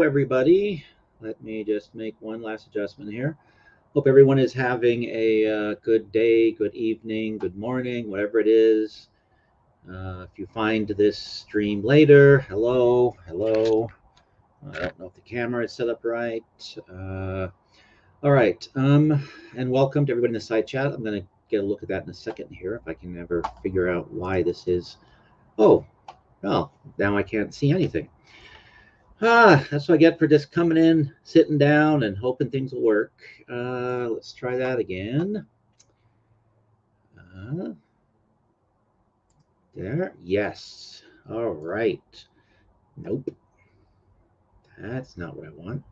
Hello, everybody. Let me just make one last adjustment here. Hope everyone is having a uh, good day, good evening, good morning, whatever it is. Uh, if you find this stream later, hello, hello. I don't know if the camera is set up right. Uh, all right, um, and welcome to everybody in the side chat. I'm going to get a look at that in a second here if I can ever figure out why this is. Oh, well, now I can't see anything. Ah, that's what I get for just coming in, sitting down, and hoping things will work. Uh, let's try that again. Uh, there, yes. All right. Nope. That's not what I want.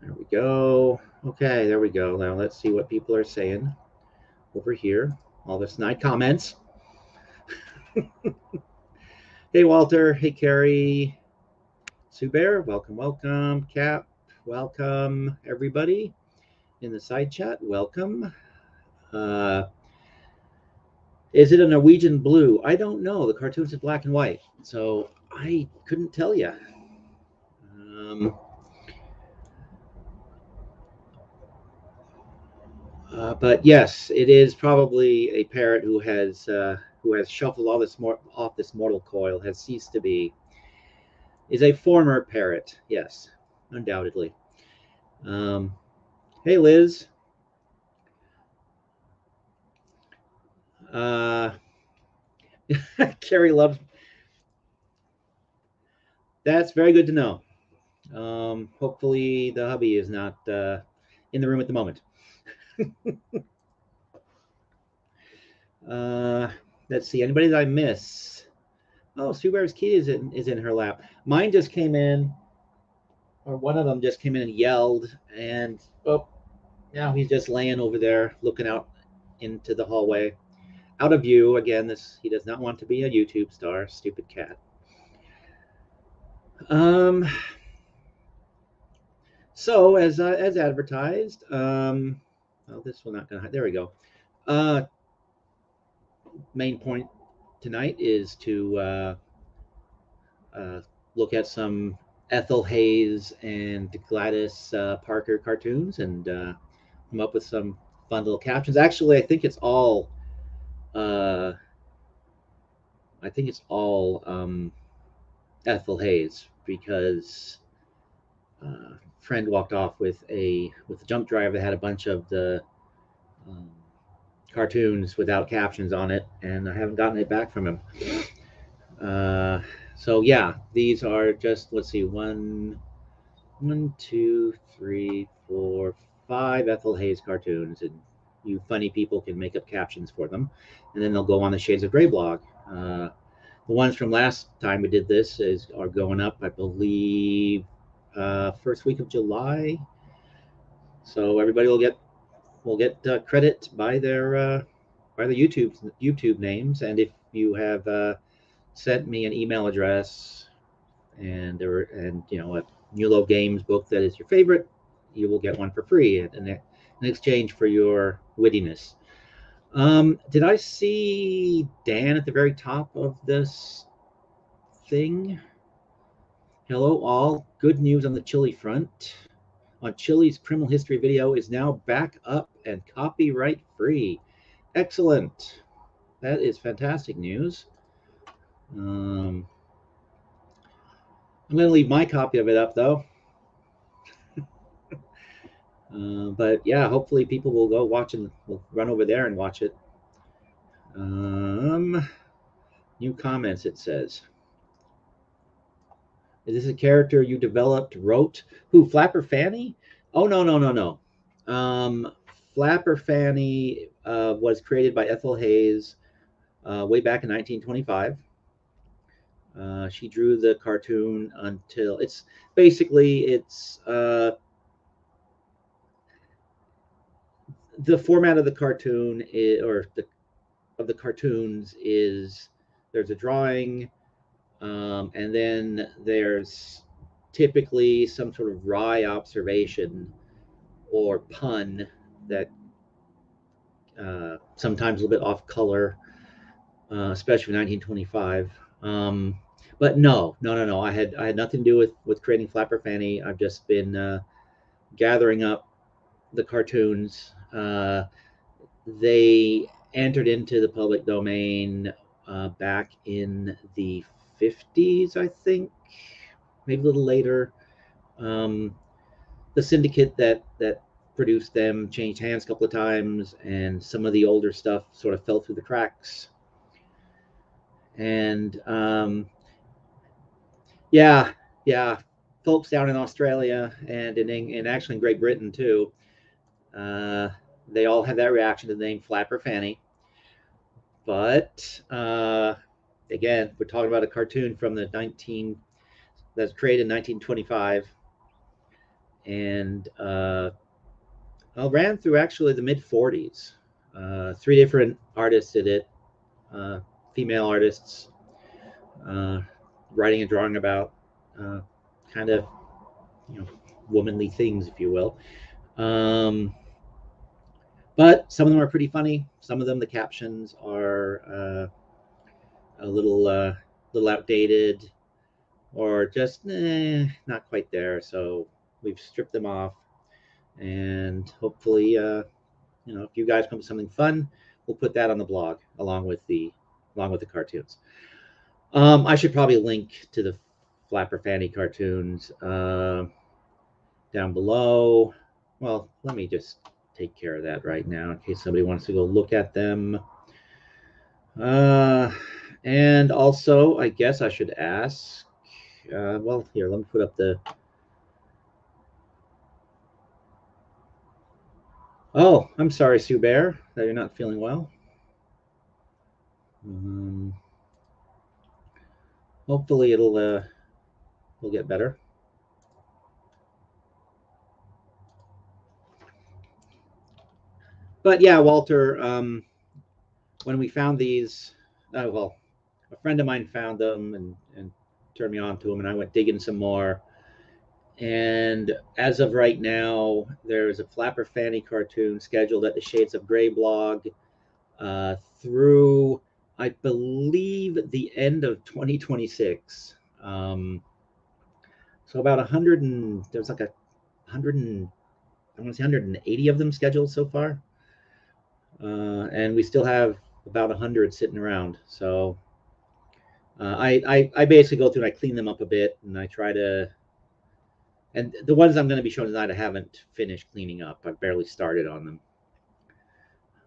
There we go. Okay, there we go. Now let's see what people are saying over here. All the snide comments. hey, Walter. Hey, Carrie. Sue welcome, welcome. Cap, welcome. Everybody in the side chat, welcome. Uh, is it a Norwegian blue? I don't know. The cartoon's in black and white, so I couldn't tell you. Um, uh, but yes, it is probably a parrot who has uh, who has shuffled all this mor- off this mortal coil, has ceased to be. Is a former parrot, yes, undoubtedly. Um, hey, Liz. Uh, Carrie loves. That's very good to know. Um, hopefully, the hubby is not uh, in the room at the moment. uh, let's see. Anybody that I miss? Oh, Sue Bear's key is in is in her lap. Mine just came in, or one of them just came in and yelled, and oh, now he's just laying over there looking out into the hallway, out of view. Again, this he does not want to be a YouTube star. Stupid cat. Um. So as uh, as advertised, um, well, this will not gonna. There we go. Uh, main point tonight is to uh, uh, look at some Ethel Hays and Gladys uh, Parker cartoons and uh, come up with some fun little captions. Actually, I think it's all. Uh, I think it's all um, Ethel Hays because uh, friend walked off with a with a jump drive that had a bunch of the um, cartoons without captions on it, and I haven't gotten it back from him. Uh, so yeah, these are just let's see, one, one, two, three, four, five Ethel Hays cartoons, and you funny people can make up captions for them, and then they'll go on the Shades of Gray blog. Uh, the ones from last time we did this is are going up, I believe, uh, first week of July. So everybody will get will get uh, credit by their uh, by the YouTube YouTube names, and if you have uh, sent me an email address and there and you know a Nulo Games book that is your favorite, you will get one for free in, in exchange for your wittiness. Um, did I see Dan at the very top of this thing? Hello, all. Good news on the Chile front. On Chile's criminal history video is now back up and copyright free. Excellent. That is fantastic news. Um, I'm going to leave my copy of it up though. uh, but yeah, hopefully people will go watch and will run over there and watch it. Um, new comments, it says. Is this a character you developed, wrote? Who, Flapper Fanny? Oh, no, no, no, no. Um, Flapper Fanny uh, was created by Ethel Hays uh, way back in 1925. Uh, she drew the cartoon until it's basically it's uh, the format of the cartoon is, or the of the cartoons is there's a drawing um, and then there's typically some sort of wry observation or pun that uh, sometimes a little bit off color, uh, especially 1925. Um, but no, no, no, no. I had I had nothing to do with with creating Flapper Fanny. I've just been uh, gathering up the cartoons. Uh, they entered into the public domain uh, back in the 50s, I think, maybe a little later. Um, the syndicate that that produced them changed hands a couple of times, and some of the older stuff sort of fell through the cracks. And um, yeah, yeah, folks down in Australia and in and actually in Great Britain too, uh, they all have that reaction to the name Flapper Fanny. But uh, again, we're talking about a cartoon from the 19 that's created in 1925 and uh, I ran through actually the mid 40s. Uh, three different artists did it, uh, female artists, uh, writing and drawing about uh, kind of, you know, womanly things, if you will. Um, but some of them are pretty funny. Some of them, the captions are uh, a little, uh, little outdated, or just eh, not quite there. So we've stripped them off, and hopefully, uh, you know, if you guys come up with something fun, we'll put that on the blog along with the along with the cartoons. Um, I should probably link to the Flapper Fanny cartoons uh, down below. Well, let me just take care of that right now in case somebody wants to go look at them. Uh, and also, I guess I should ask. Uh, well, here, let me put up the Oh, I'm sorry, Sue Bear, that you're not feeling well. Um, hopefully it'll uh, will get better. But yeah, Walter, um, when we found these, uh, well, a friend of mine found them and, and turned me on to them, and I went digging some more. And as of right now, there's a Flapper Fanny cartoon scheduled at the Shades of Gray blog uh, through, I believe, the end of 2026. Um, so about 100 and there's like a 100 and I want to say 180 of them scheduled so far, uh, and we still have about 100 sitting around. So uh, I, I I basically go through and I clean them up a bit, and I try to and the ones I'm going to be showing tonight, I haven't finished cleaning up. I've barely started on them.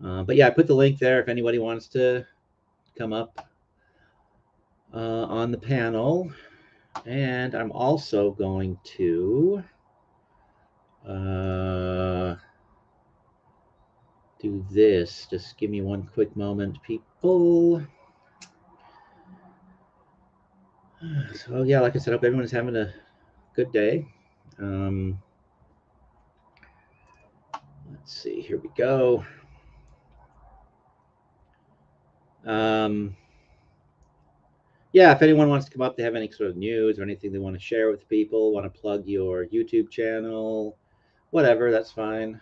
Uh, but yeah, I put the link there if anybody wants to come up uh, on the panel. And I'm also going to uh, do this. Just give me one quick moment, people. So yeah, like I said, I hope everyone's having a good day. Um, let's see, here we go. Um, yeah, if anyone wants to come up, they have any sort of news or anything they want to share with people, want to plug your YouTube channel, whatever, that's fine.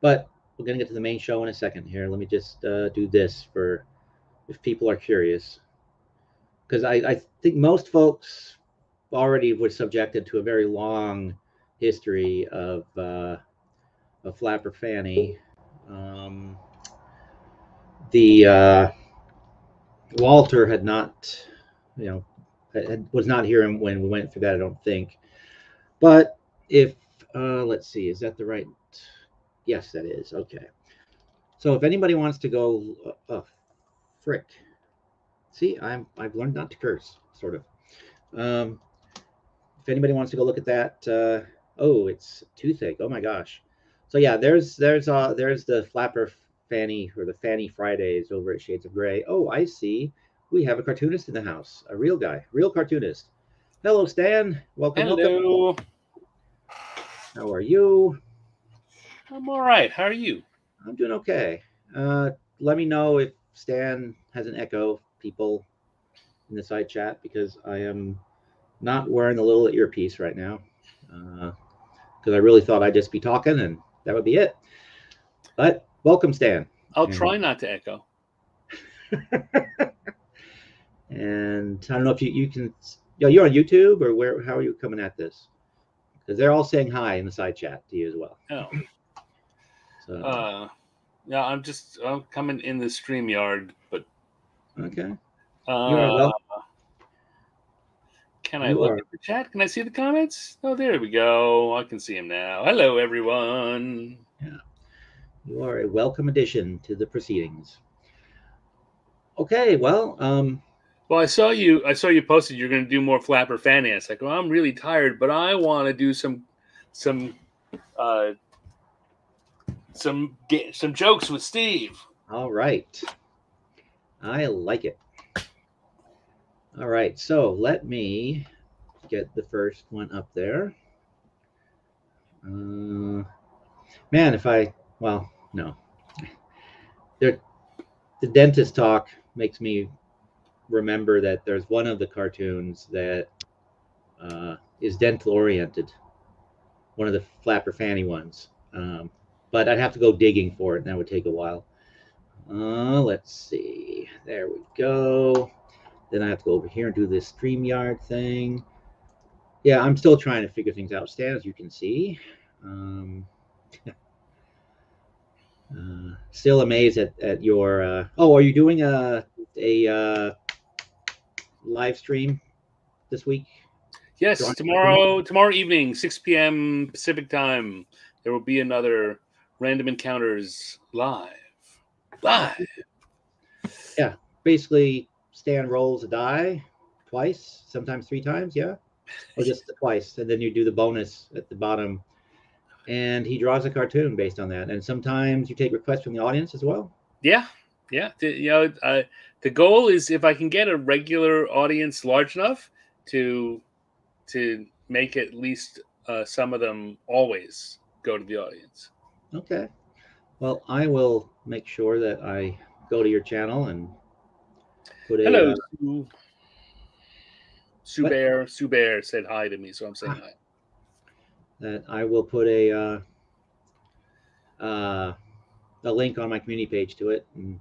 But we're going to get to the main show in a second here. Let me just uh, do this for if people are curious. Because I, I think most folks already were subjected to a very long history of uh, Flapper Fanny. Um, the uh, Walter had not, you know, had, was not here when we went through that. I don't think. But if uh, let's see, is that the right? Yes, that is. Okay. So if anybody wants to go, uh, frick. See, I'm I've learned not to curse, sort of. Um, if anybody wants to go look at that, uh, oh, it's toothache. Oh my gosh. So yeah, there's there's uh there's the flapper Fanny or the Fanny Fridays over at Shades of Gray. Oh, I see. We have a cartoonist in the house, a real guy, real cartoonist. Hello, Stan. Welcome. Hello. Welcome. How are you? I'm all right. How are you? I'm doing okay. Uh, let me know if Stan has an echo, people in the side chat, because I am not wearing the little earpiece right now because uh, I really thought I'd just be talking and that would be it. But welcome, Stan. I'll and, try not to echo. And I don't know if you, you can, you know, you're on YouTube or where, how are you coming at this? Because they're all saying hi in the side chat to you as well. Oh, So, uh, yeah. I'm just I'm coming in the StreamYard, okay. uh, You are wel- can I You look are- at the chat? Can I see the comments? Oh, there we go. I can see him now. Hello, everyone. Yeah. You are a welcome addition to the proceedings. Okay, well, um, Well, I saw you. I saw you posted you're going to do more flapper fanny. I like, well, I'm really tired, but I want to do some, some, uh, some get some jokes with Steve. all right. I like it. All right, so let me get the first one up there. Uh, man, if I, well, no. The dentist talk makes me remember that there's one of the cartoons that uh, is dental oriented, one of the flapper fanny ones. Um, but I'd have to go digging for it, and that would take a while. Uh, let's see. There we go. Then I have to go over here and do this StreamYard thing. Yeah, I'm still trying to figure things out, Stan, as you can see. Um, uh, still amazed at, at your. Uh, oh, are you doing a a uh, live stream this week? Yes, tomorrow tomorrow evening, 6 p.m. Pacific time, there will be another Random Encounters live. Live. Basically, Stan rolls a die twice, sometimes three times, yeah, or just twice, and then you do the bonus at the bottom, and he draws a cartoon based on that. And sometimes you take requests from the audience as well. Yeah, yeah. The, you know, uh, the goal is if I can get a regular audience large enough to to make at least uh, some of them always go to the audience. Okay. Well, I will make sure that I go to your channel and put a. Hello, uh, Sue. Sue What? Bear. Sue Bear said hi to me, so I'm saying hi. that I will put a uh, uh, a link on my community page to it, and,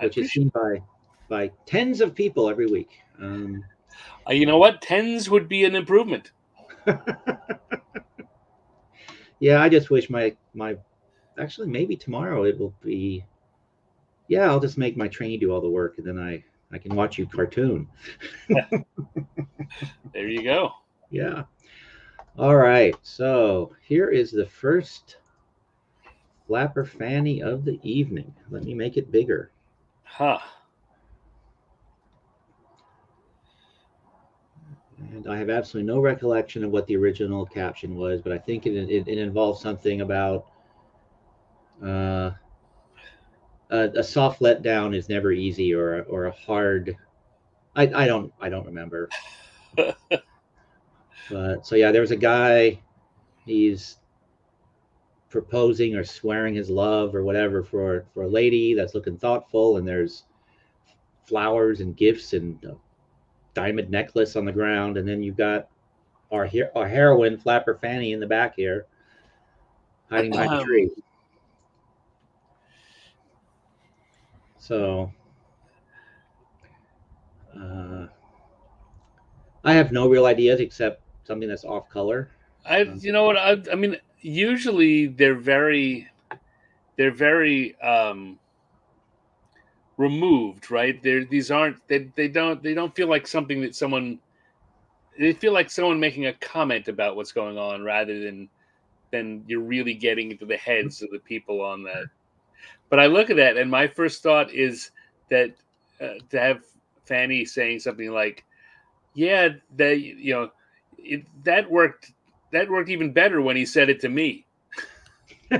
which is seen by by tens of people every week. Um, Uh, you know what? Tens would be an improvement. yeah, I just wish my my actually maybe tomorrow it will be. Yeah, I'll just make my trainee do all the work, and then I I can watch you cartoon. There you go. Yeah. All right. So here is the first flapper fanny of the evening. Let me make it bigger. Huh. And I have absolutely no recollection of what the original caption was, but I think it, it, it involves something about uh, a, a soft letdown is never easy, or a- or a hard. I, I don't I don't remember. but so yeah, there was a guy. He's proposing or swearing his love or whatever for for a lady that's looking thoughtful, and there's flowers and gifts and a diamond necklace on the ground, and then you've got our her- our heroine Flapper Fanny in the back here, hiding behind a Um, tree. So, uh, I have no real ideas except something that's off color. I, you know what? I, I mean, usually they're very, they're very um, removed, right? They're these aren't they they don't they don't feel like something that someone. They feel like someone making a comment about what's going on rather than than you're really getting into the heads of the people on that. But I look at that, and my first thought is that uh, to have Fanny saying something like, "Yeah, that you know, it, that worked. That worked even better when he said it to me."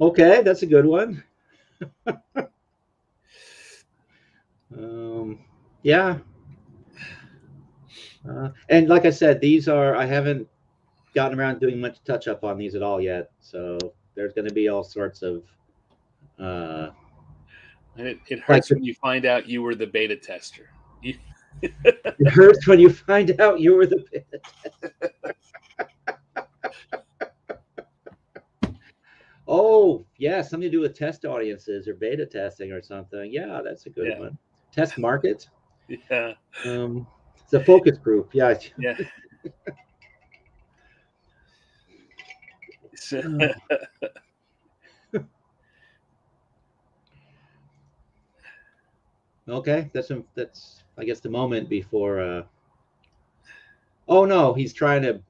okay, that's a good one. um, yeah. Uh, and like I said, these are I haven't gotten around doing much touch up on these at all yet. So there's going to be all sorts of. Uh, And it, it hurts Like- when you find out you were the beta tester. You, it hurts when you find out you were the. beta tester. Oh, yeah, something to do with test audiences or beta testing or something. Yeah, that's a good Yeah. one. Test market. Yeah. Um, it's a focus group. Yeah. Yeah. So- Okay, that's a, that's I guess the moment before. uh Oh no, he's trying to.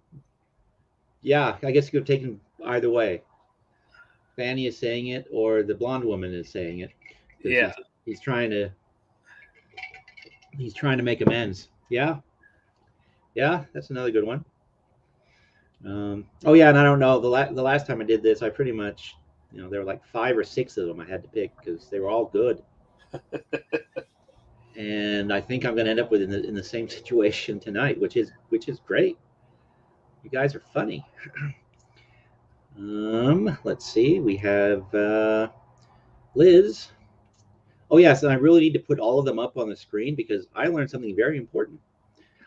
Yeah, I guess you could have taken either way. Fanny is saying it, or the blonde woman is saying it. Yeah. he's, he's trying to. He's trying to make amends. Yeah. Yeah, that's another good one. Um, oh yeah, and I don't know the la- the last time I did this, I pretty much, you know, there were like five or six of them I had to pick because they were all good. and I think I'm going to end up with in the, in the same situation tonight, which is which is great. You guys are funny. um, let's see, we have uh, Liz. Oh yes, and I really need to put all of them up on the screen because I learned something very important.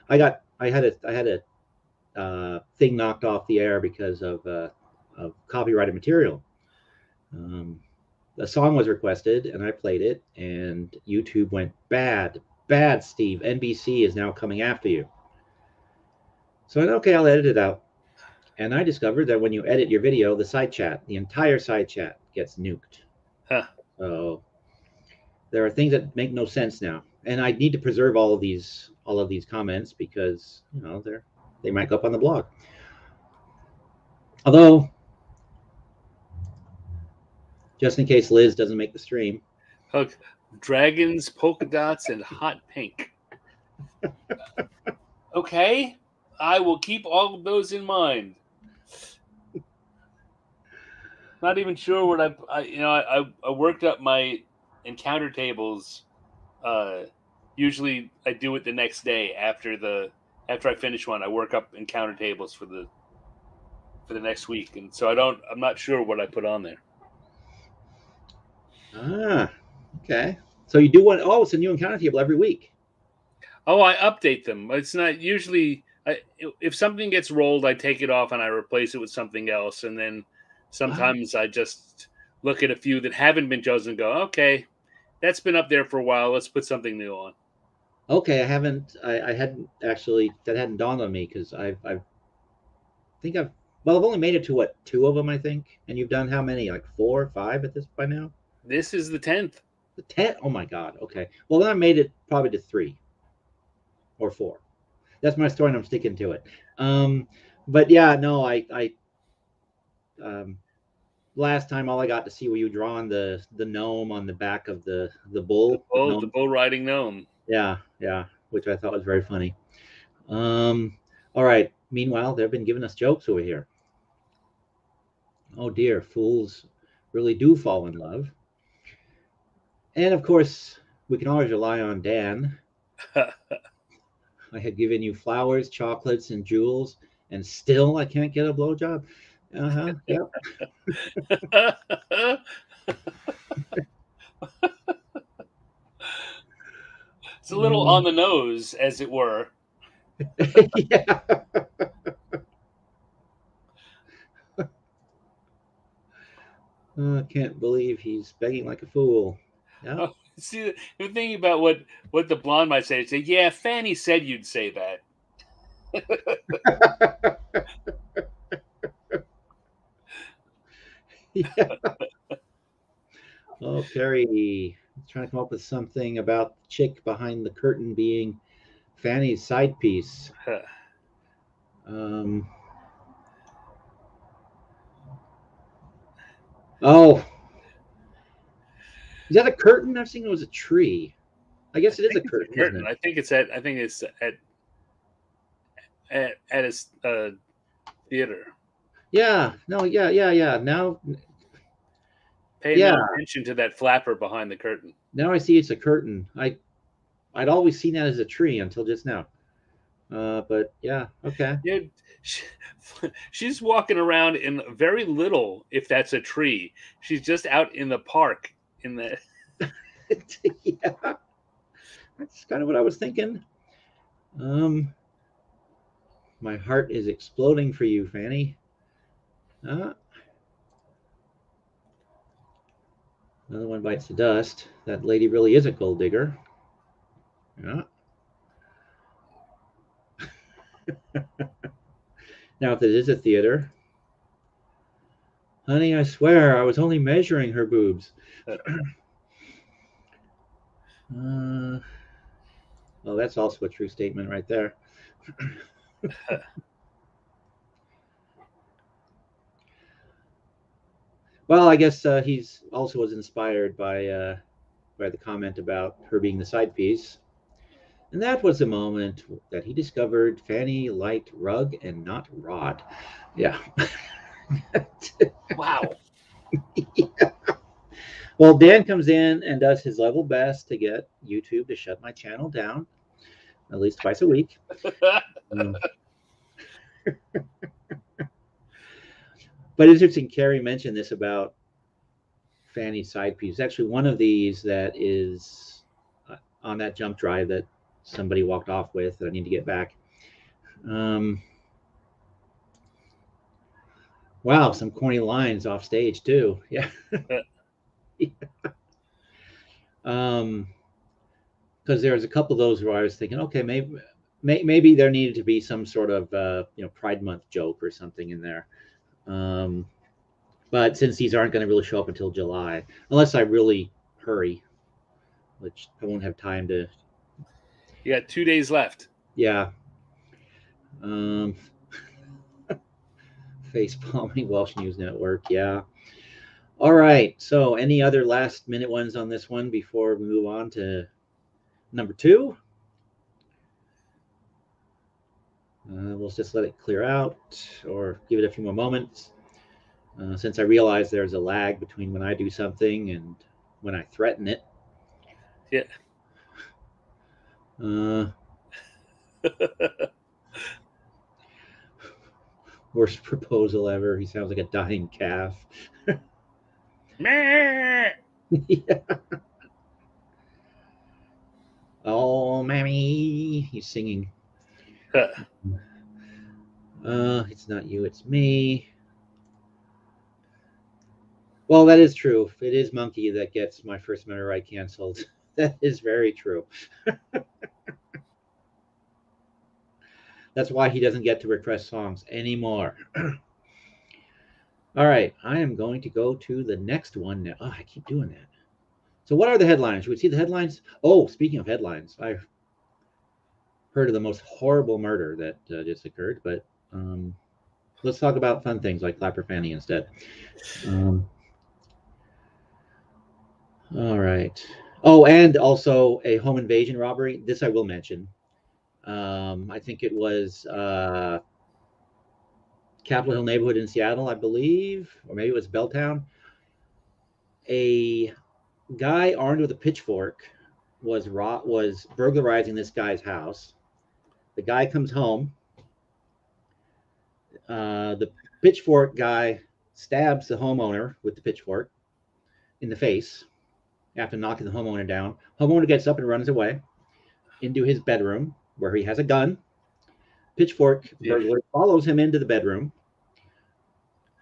I got I had a I had a uh, thing knocked off the air because of uh, of copyrighted material. Um, a song was requested and I played it, and YouTube went bad, bad. Steve, NBC is now coming after you. So I said, okay, I'll edit it out. And I discovered that when you edit your video, the side chat, the entire side chat gets nuked. Huh. So there are things that make no sense now, and I need to preserve all of these all of these comments because you know they're they might go up on the blog. Although, just in case Liz doesn't make the stream, Look, dragons, polka dots, and hot pink. okay, I will keep all of those in mind. Not even sure what I, I you know, I, I worked up my encounter tables. Uh, usually, I do it the next day after the after I finish one. I work up encounter tables for the for the next week, and so I don't. I'm not sure what I put on there. Ah, okay. So you do one oh, it's a new encounter table every week. Oh, I update them. It's not usually I, if something gets rolled, I take it off and I replace it with something else, and then sometimes I just look at a few that haven't been chosen and go, okay, that's been up there for a while. Let's put something new on. Okay, I haven't. I, I hadn't actually. That hadn't dawned on me because I've. I've. think I've. Well, I've only made it to what two of them, I think. And you've done how many? Like four or five at this by now. This is the tenth. The ten. Oh my god. Okay. Well, then I made it probably to three. Or four. That's my story, and I'm sticking to it. Um, but yeah, no, I. I. Um, last time, all I got to see were you drawing the the gnome on the back of the the bull. Oh, gnome. the bull riding gnome. Yeah, yeah, which I thought was very funny. Um, all right. Meanwhile, they've been giving us jokes over here. Oh dear, fools really do fall in love. And of course, we can always rely on Dan. I had given you flowers, chocolates, and jewels, and still I can't get a blowjob. Uh huh. Yep. it's a little on the nose, as it were. yeah. I can't believe he's begging like a fool. Yeah. See, the thing about what what the blonde might say say, "Yeah, Fanny said you'd say that." yeah. Oh, Perry trying to come up with something about the chick behind the curtain being Fanny's side piece. Huh. Um, oh, is that a curtain? I was thinking it was a tree. I guess it is a curtain. curtain. It? I think it's at. I think it's at at at a uh, theater. Yeah. No. Yeah. Yeah. Yeah. Now, Pay Yeah. no attention to that flapper behind the curtain. now I see it's a curtain. I, I'd always seen that as a tree until just now. Uh, but yeah. Okay. Yeah, she, she's walking around in very little. If that's a tree, she's just out in the park. In the yeah. That's kind of what I was thinking. Um, my heart is exploding for you, Fanny. Uh, Another one bites the dust. That lady really is a gold digger. Yeah. now, if it is a theater, honey, I swear I was only measuring her boobs. uh, well, that's also a true statement right there. well, I guess uh, he's also was inspired by uh, by the comment about her being the side piece. And that was the moment that he discovered Fanny liked rug and not rod. Yeah. wow. yeah. Well, Dan comes in and does his level best to get YouTube to shut my channel down at least twice a week. um, but interesting, Carrie mentioned this about Fanny side piece. Actually, one of these that is uh, on that jump drive that somebody walked off with that I need to get back. Um, wow, some corny lines off stage too. Yeah. yeah. Um, because there was a couple of those where I was thinking, okay, maybe may, maybe there needed to be some sort of uh, you know Pride Month joke or something in there. Um, but since these aren't going to really show up until July, unless I really hurry, which I won't have time to you got two days left. Yeah. Um, face palming Welsh News Network. Yeah. All right. So, any other last minute ones on this one before we move on to number two? Uh, we'll just let it clear out or give it a few more moments. Uh, since I realize there's a lag between when I do something and when I threaten it. Yeah. Uh, worst proposal ever. He sounds like a dying calf. yeah. Oh, mammy. He's singing. uh, it's not you, it's me. Well, that is true. It is Monkey that gets my first right canceled. That is very true. That's why he doesn't get to request songs anymore. All right, I am going to go to the next one now. Oh, I keep doing that. So, what are the headlines? Should we see the headlines? Oh, speaking of headlines, I've heard of the most horrible murder that uh, just occurred, but um, let's talk about fun things like Flapper Fanny instead. Um, all right. Oh, and also a home invasion robbery. This I will mention. Um, I think it was uh, Capitol Hill neighborhood in Seattle, I believe, or maybe it was Belltown. A guy armed with a pitchfork was ro- was burglarizing this guy's house. The guy comes home. Uh, the pitchfork guy stabs the homeowner with the pitchfork in the face after knocking the homeowner down. Homeowner gets up and runs away into his bedroom where he has a gun. Pitchfork burglar yeah. follows him into the bedroom.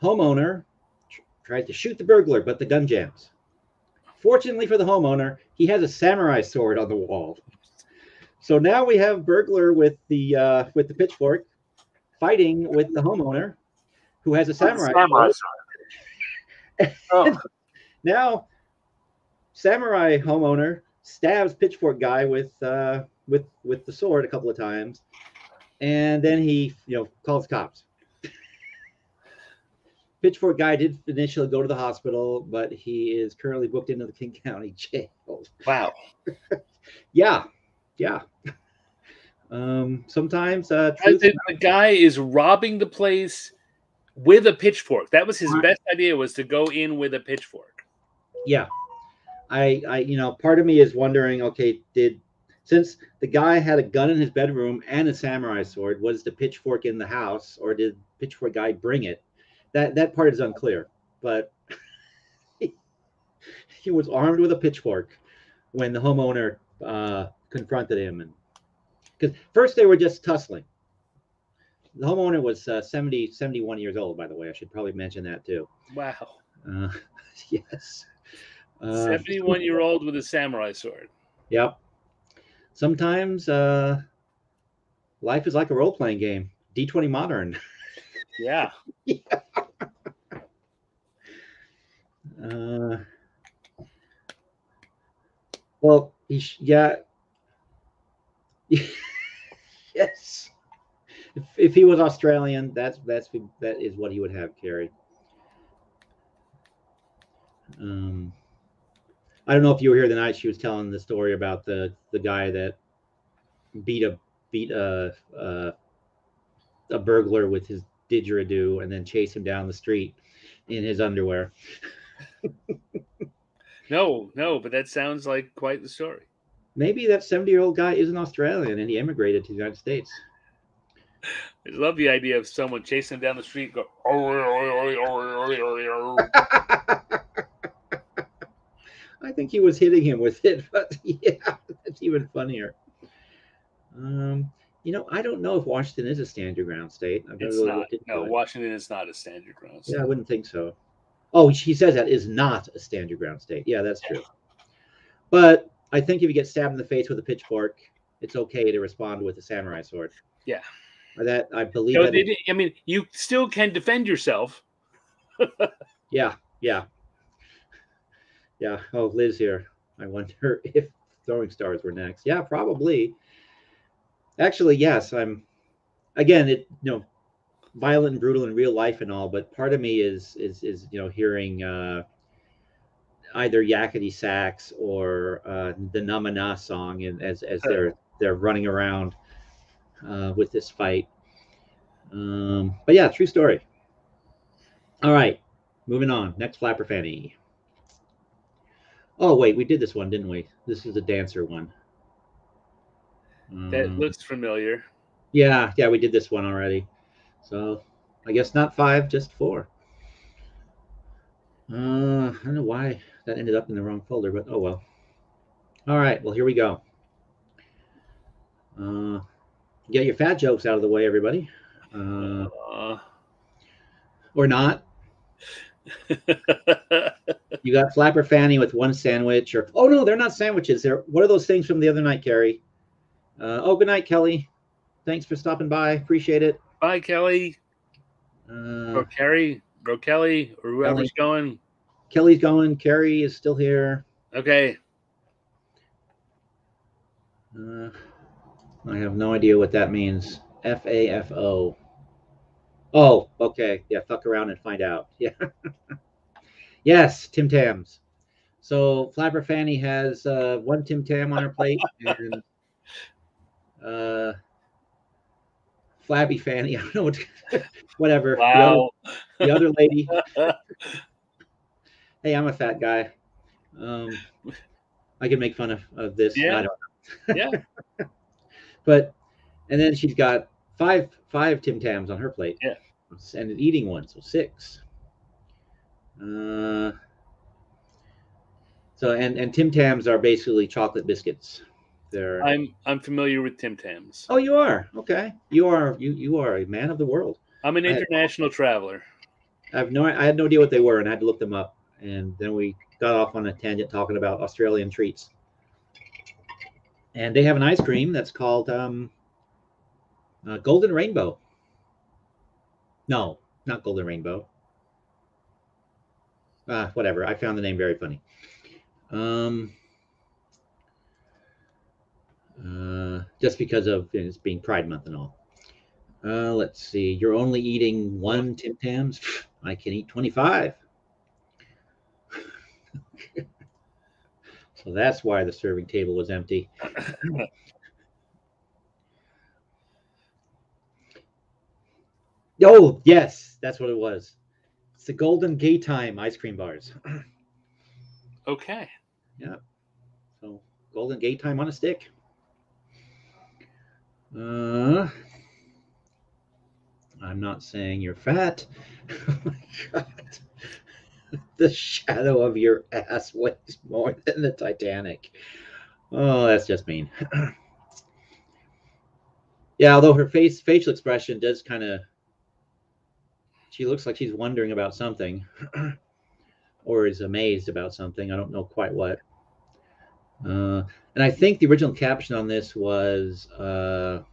Homeowner tr- tries to shoot the burglar, but the gun jams. Fortunately for the homeowner, he has a samurai sword on the wall. So now we have burglar with the uh, with the pitchfork fighting with the homeowner who has a samurai, samurai sword. oh. now samurai homeowner stabs pitchfork guy with uh, with with the sword a couple of times, and then he you know calls cops. Pitchfork guy did initially go to the hospital, but he is currently booked into the King County Jail. Wow. yeah, yeah. Um, sometimes uh, the, the, guy is robbing the place with a pitchfork. That was his best idea was to go in with a pitchfork. Yeah, I, I, you know, part of me is wondering, okay, did since the guy had a gun in his bedroom and a samurai sword, was the pitchfork in the house, or did pitchfork guy bring it? That that part is unclear. But he, he was armed with a pitchfork when the homeowner uh, confronted him, and because first they were just tussling. The homeowner was uh, 70, 71 years old, by the way. I should probably mention that too. Wow. Uh, yes. Uh, 71 year old with a samurai sword. Yep. Sometimes uh, life is like a role playing game. D20 Modern. Yeah. Uh, well, he sh- yeah. yes. If, if he was Australian, that's that's that is what he would have carried. Um, I don't know if you were here the night she was telling the story about the the guy that beat a beat a a, a burglar with his didgeridoo and then chased him down the street in his underwear. No, no, but that sounds like quite the story. Maybe that 70 year old guy is an Australian and he emigrated to the United States. I love the idea of someone chasing him down the street. Go. I think he was hitting him with it, but yeah, that's even funnier. Um, you know, I don't know if Washington is a stand your ground state. I've It's really not. No, it. Washington is not a stand your ground. Yeah, I wouldn't think so. Oh, he says that is not a stand your ground state. Yeah, that's true. But I think if you get stabbed in the face with a pitchfork, it's okay to respond with a samurai sword. Yeah. That I believe. No, that they didn't- I mean, you still can defend yourself. Yeah, yeah. Yeah. Oh, Liz here. I wonder if throwing stars were next. Yeah, probably. Actually, yes. I'm again, it you know, violent and brutal in real life and all, but part of me is is is you know hearing uh either yakety sax or uh the Namana song and as as they're they're running around uh with this fight. Um but yeah, true story. All right. Moving on. Next flapper fanny. Oh wait, we did this one, didn't we? This is a dancer one. That Um, looks familiar. yeah, yeah, we did this one already. So I guess not five, just four. Uh, I don't know why that ended up in the wrong folder, but oh well. All right, well here we go. Uh, get your fat jokes out of the way, everybody, Uh, or not. You got flapper fanny with one sandwich, or oh no, they're not sandwiches. They're what are those things from the other night, Carrie? Uh, oh, good night, Kelly. Thanks for stopping by. Appreciate it. Bye, Kelly. Uh, Or Kerry. Or Kelly. Or whoever's going. Kelly's going. Carrie is still here. Okay. Uh, I have no idea what that means. F A F O. Oh, okay. Yeah, fuck around and find out. Yeah. Yes, Tim Tams. So Flapper Fanny has uh, one Tim Tam on her plate and uh, Flabby Fanny. I don't know what. whatever. The other- Wow. The other, lady. Hey, I'm a fat guy. Um, I can make fun of, of this. I Yeah. yeah. but and then she's got five five Tim Tams on her plate. Yeah. And an eating one, so six. Uh, so and and Tim Tams are basically chocolate biscuits. They're I'm I'm familiar with Tim Tams. oh you are okay you are you you are a man of the world. I'm an I- international traveler. I have no I had no idea what they were and I had to look them up and then we got off on a tangent talking about Australian treats. And they have an ice cream that's called um, uh, Golden Rainbow. No, not Golden Rainbow. Uh, whatever. I found the name very funny. Um, uh, just because of you know, it's being Pride Month and all. Uh, let's see. You're only eating one Tim Tams. I can eat 25. so that's why the serving table was empty. oh, yes, that's what it was. It's the Golden Gay Time ice cream bars. Okay. Yeah. So Golden Gay Time on a stick. Uh, I'm not saying you're fat. oh my god. The shadow of your ass weighs more than the Titanic. Oh, that's just mean. yeah, although her face facial expression does kind of she looks like she's wondering about something. or is amazed about something. I don't know quite what. Uh, and I think the original caption on this was uh,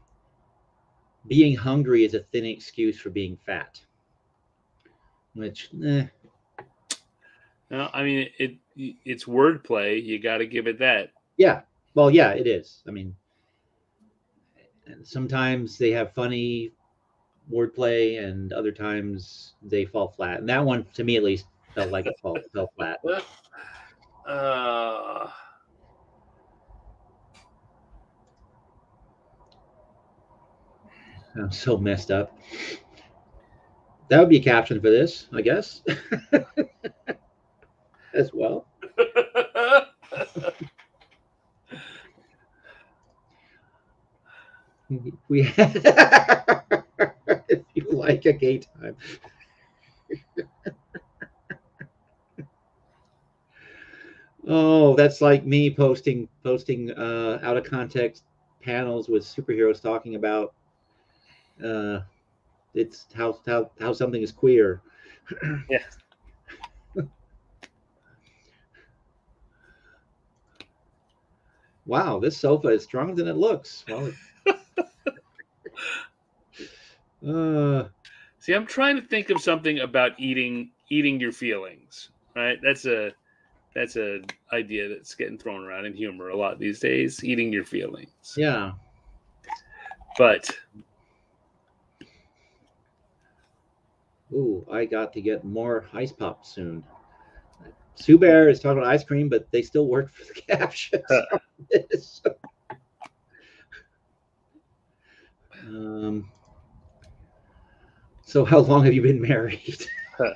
being hungry is a thin excuse for being fat. Which, eh, No, I mean it. It's wordplay. You got to give it that. yeah. Well, yeah, it is. I mean, sometimes they have funny wordplay, and other times they fall flat. And that one, to me at least, felt like it fell, fell flat. Uh, I'm so messed up. That would be a caption for this, I guess, as well. We like a gay time. oh, that's like me posting posting uh, out of context panels with superheroes talking about uh, it's how how how something is queer. yeah. Wow, this sofa is stronger than it looks. Well, uh, See, I'm trying to think of something about eating eating your feelings. Right? That's a that's a idea that's getting thrown around in humor a lot these days. Eating your feelings. yeah. But Ooh, I got to get more ice pop soon. Sue Bear is talking about ice cream, but they still work for the captions. on this. um, so, how long have you been married?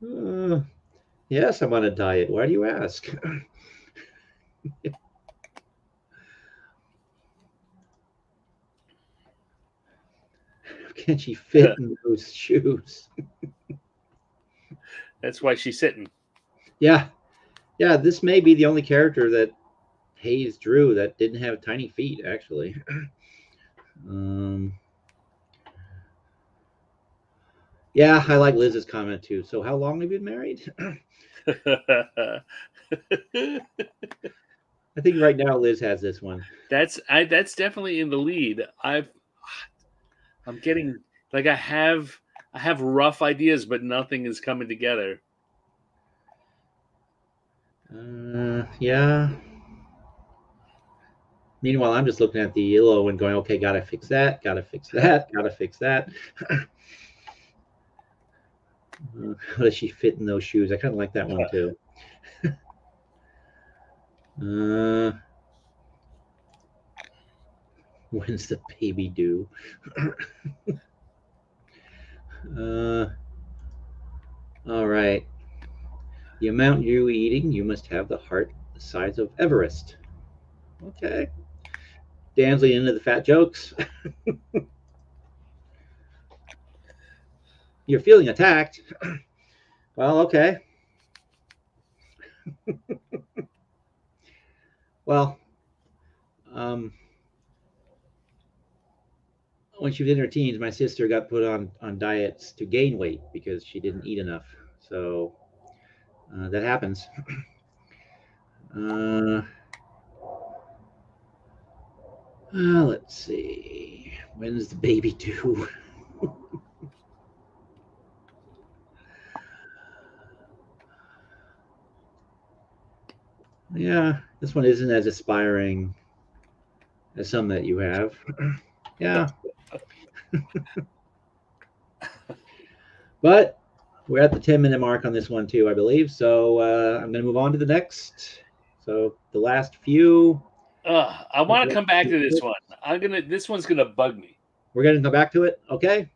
Uh, yes, I'm on a diet. Why do you ask? Can she fit in those shoes? that's why she's sitting. Yeah, yeah. This may be the only character that Hays drew that didn't have tiny feet. Actually, um, yeah, I like Liz's comment too. So, how long have you been married? I think right now Liz has this one. that's I that's definitely in the lead. I've I'm getting like I have I have rough ideas, but nothing is coming together. Uh, yeah. Meanwhile, I'm just looking at the yellow and going, okay, gotta fix that, gotta fix that, gotta fix that. How does she fit in those shoes? I kind of like that one too. uh, when's the baby due? uh, all right. The amount you're eating, you must have the heart the size of Everest. Okay. Dan's leaning into the fat jokes. You're feeling attacked. well, okay. well, um, when she was in her teens, my sister got put on on diets to gain weight because she didn't eat enough. So uh, that happens. Uh, uh, let's see. When's the baby due? yeah, this one isn't as aspiring as some that you have. yeah. but we're at the 10 minute mark on this one too, I believe. So uh, I'm going to move on to the next. So the last few, Ugh, I want to come back to this one. I'm gonna. This one's gonna bug me. we're going to come back to it. Okay.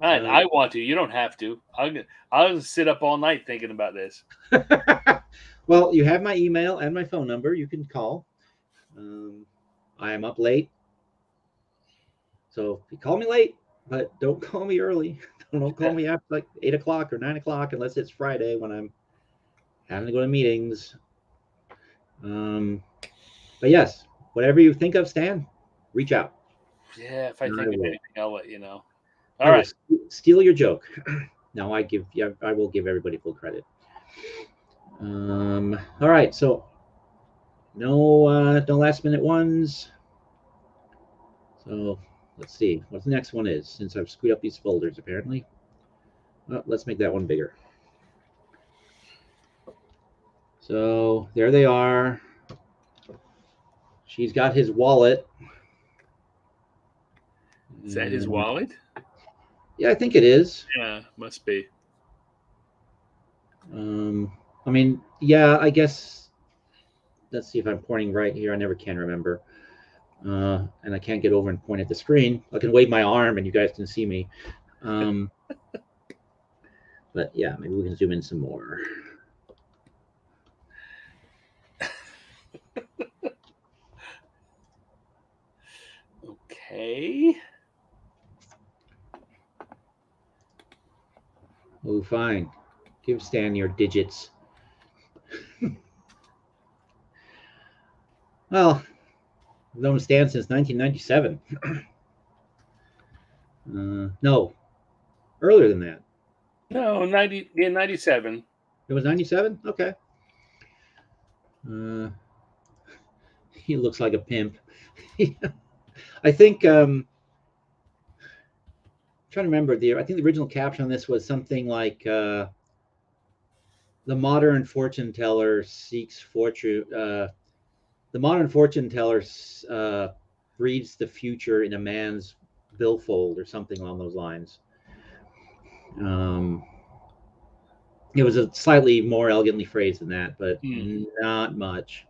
I, Uh, I want to. You don't have to. I'll. I'll sit up all night thinking about this. well, you have my email and my phone number. You can call. Um, I am up late. So if you call me late, but don't call me early. don't call me after like eight o'clock or nine o'clock unless it's Friday when I'm having to go to meetings. Um, but yes, whatever you think of, Stan, reach out. Yeah, if I I think of anything, I'll let you know. I All right. st- steal your joke. now I give yeah, I will give everybody full credit. Um, all right, so no uh, no last minute ones. So let's see what the next one is. Since I've screwed up these folders, apparently. Well, let's make that one bigger. So there they are. She's got his wallet. Is that his wallet? Yeah, I think it is. Yeah, must be. Um, I mean, yeah, I guess. Let's see if I'm pointing right here. I never can remember. Uh, and I can't get over and point at the screen. I can wave my arm and you guys can see me. Um, but yeah, maybe we can zoom in some more. Okay. Oh, fine. Give Stan your digits. well, I've known Stan since 1997. uh, no, earlier than that. No, 90 yeah, 97. It was 97? Okay. Uh, he looks like a pimp. I think um trying to remember the I think the original caption on this was something like uh the modern fortune teller seeks fortune uh the modern fortune teller uh reads the future in a man's billfold or something along those lines. Um it was a slightly more elegantly phrased than that, but Hmm. not much.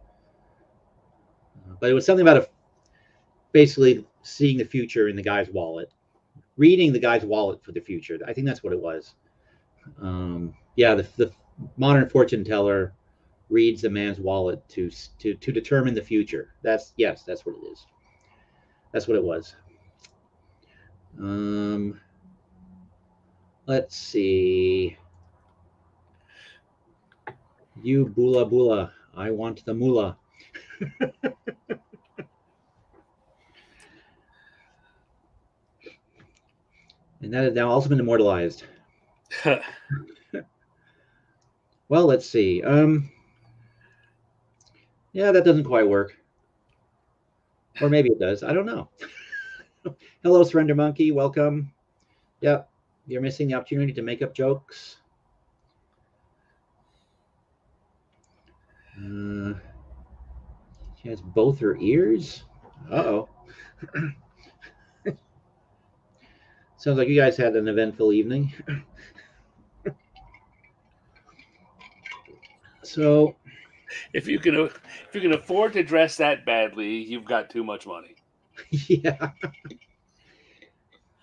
Uh, But it was something about a basically seeing the future in the guy's wallet, reading the guy's wallet for the future. I think that's what it was. Um, yeah, the, the modern fortune teller reads the man's wallet to to to determine the future. That's yes, that's what it is. That's what it was. Um, let's see. You bula bula. I want the moolah. and that has now also been immortalized. Well, let's see. Um, yeah, that doesn't quite work. Or maybe it does. I don't know. Hello, Surrender Monkey. Welcome. Yep, you're missing the opportunity to make up jokes. Uh, she has both her ears. Uh oh. Sounds like you guys had an eventful evening. so, if you can if you can afford to dress that badly, you've got too much money. yeah.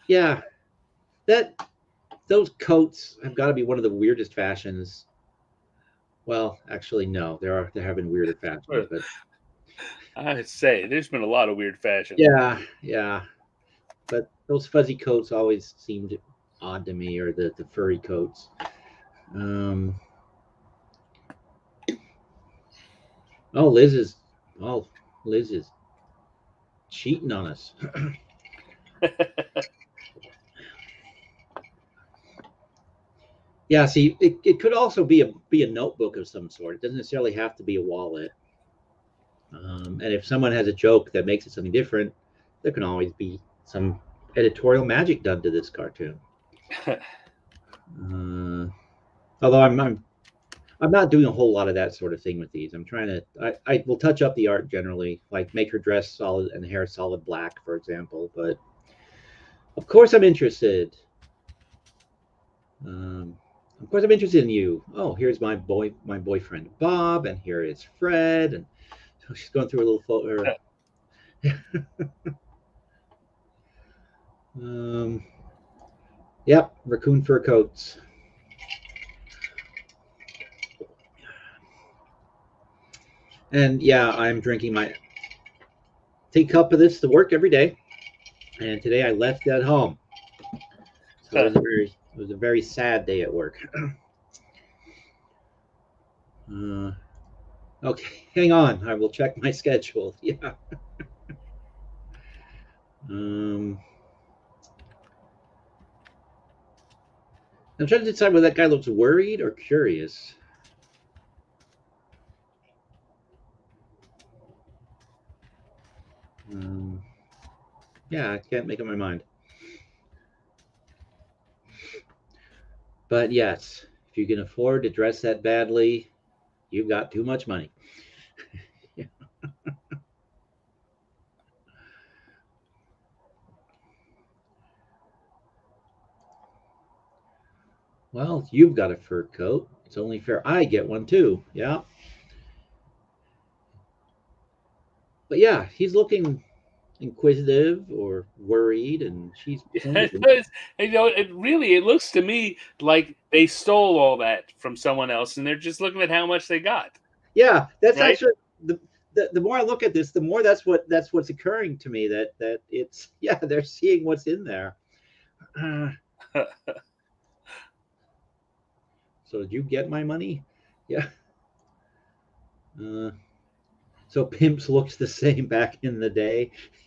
Yeah. That those coats have got to be one of the weirdest fashions. Well, actually no. There are there have been weirder fashions, but I say there's been a lot of weird fashion. yeah, yeah. But those fuzzy coats always seemed odd to me or the the furry coats. Um Oh, Liz is oh, Liz is cheating on us. Yeah, see, it, it could also be a be a notebook of some sort. It doesn't necessarily have to be a wallet. Um, and if someone has a joke that makes it something different, there can always be some editorial magic done to this cartoon. Uh, although I'm, I'm I'm not doing a whole lot of that sort of thing with these. I'm trying to I, I will touch up the art generally, like make her dress solid and hair solid black, for example. But of course, I'm interested. Um, of course, I'm interested in you. Oh, here's my boy, my boyfriend Bob, and here is Fred, and so she's going through a little photo. um, yep, raccoon fur coats. And yeah, I'm drinking my take a cup of this to work every day, and today I left at home. So it was a very, it was a very sad day at work. Uh, okay, hang on. I will check my schedule. Yeah. Um, I'm trying to decide whether that guy looks worried or curious. Um, yeah, I can't make up my mind. But yes, if you can afford to dress that badly, you've got too much money. well, you've got a fur coat. It's only fair I get one too. Yeah. But yeah, he's looking inquisitive or worried, and she's. you know, it really it looks to me like they stole all that from someone else, and they're just looking at how much they got. Yeah, that's right? actually the, the the more I look at this, the more that's what that's what's occurring to me. That that it's yeah, they're seeing what's in there. Uh, so did you get my money? Yeah. Uh, so Pimps looks the same back in the day.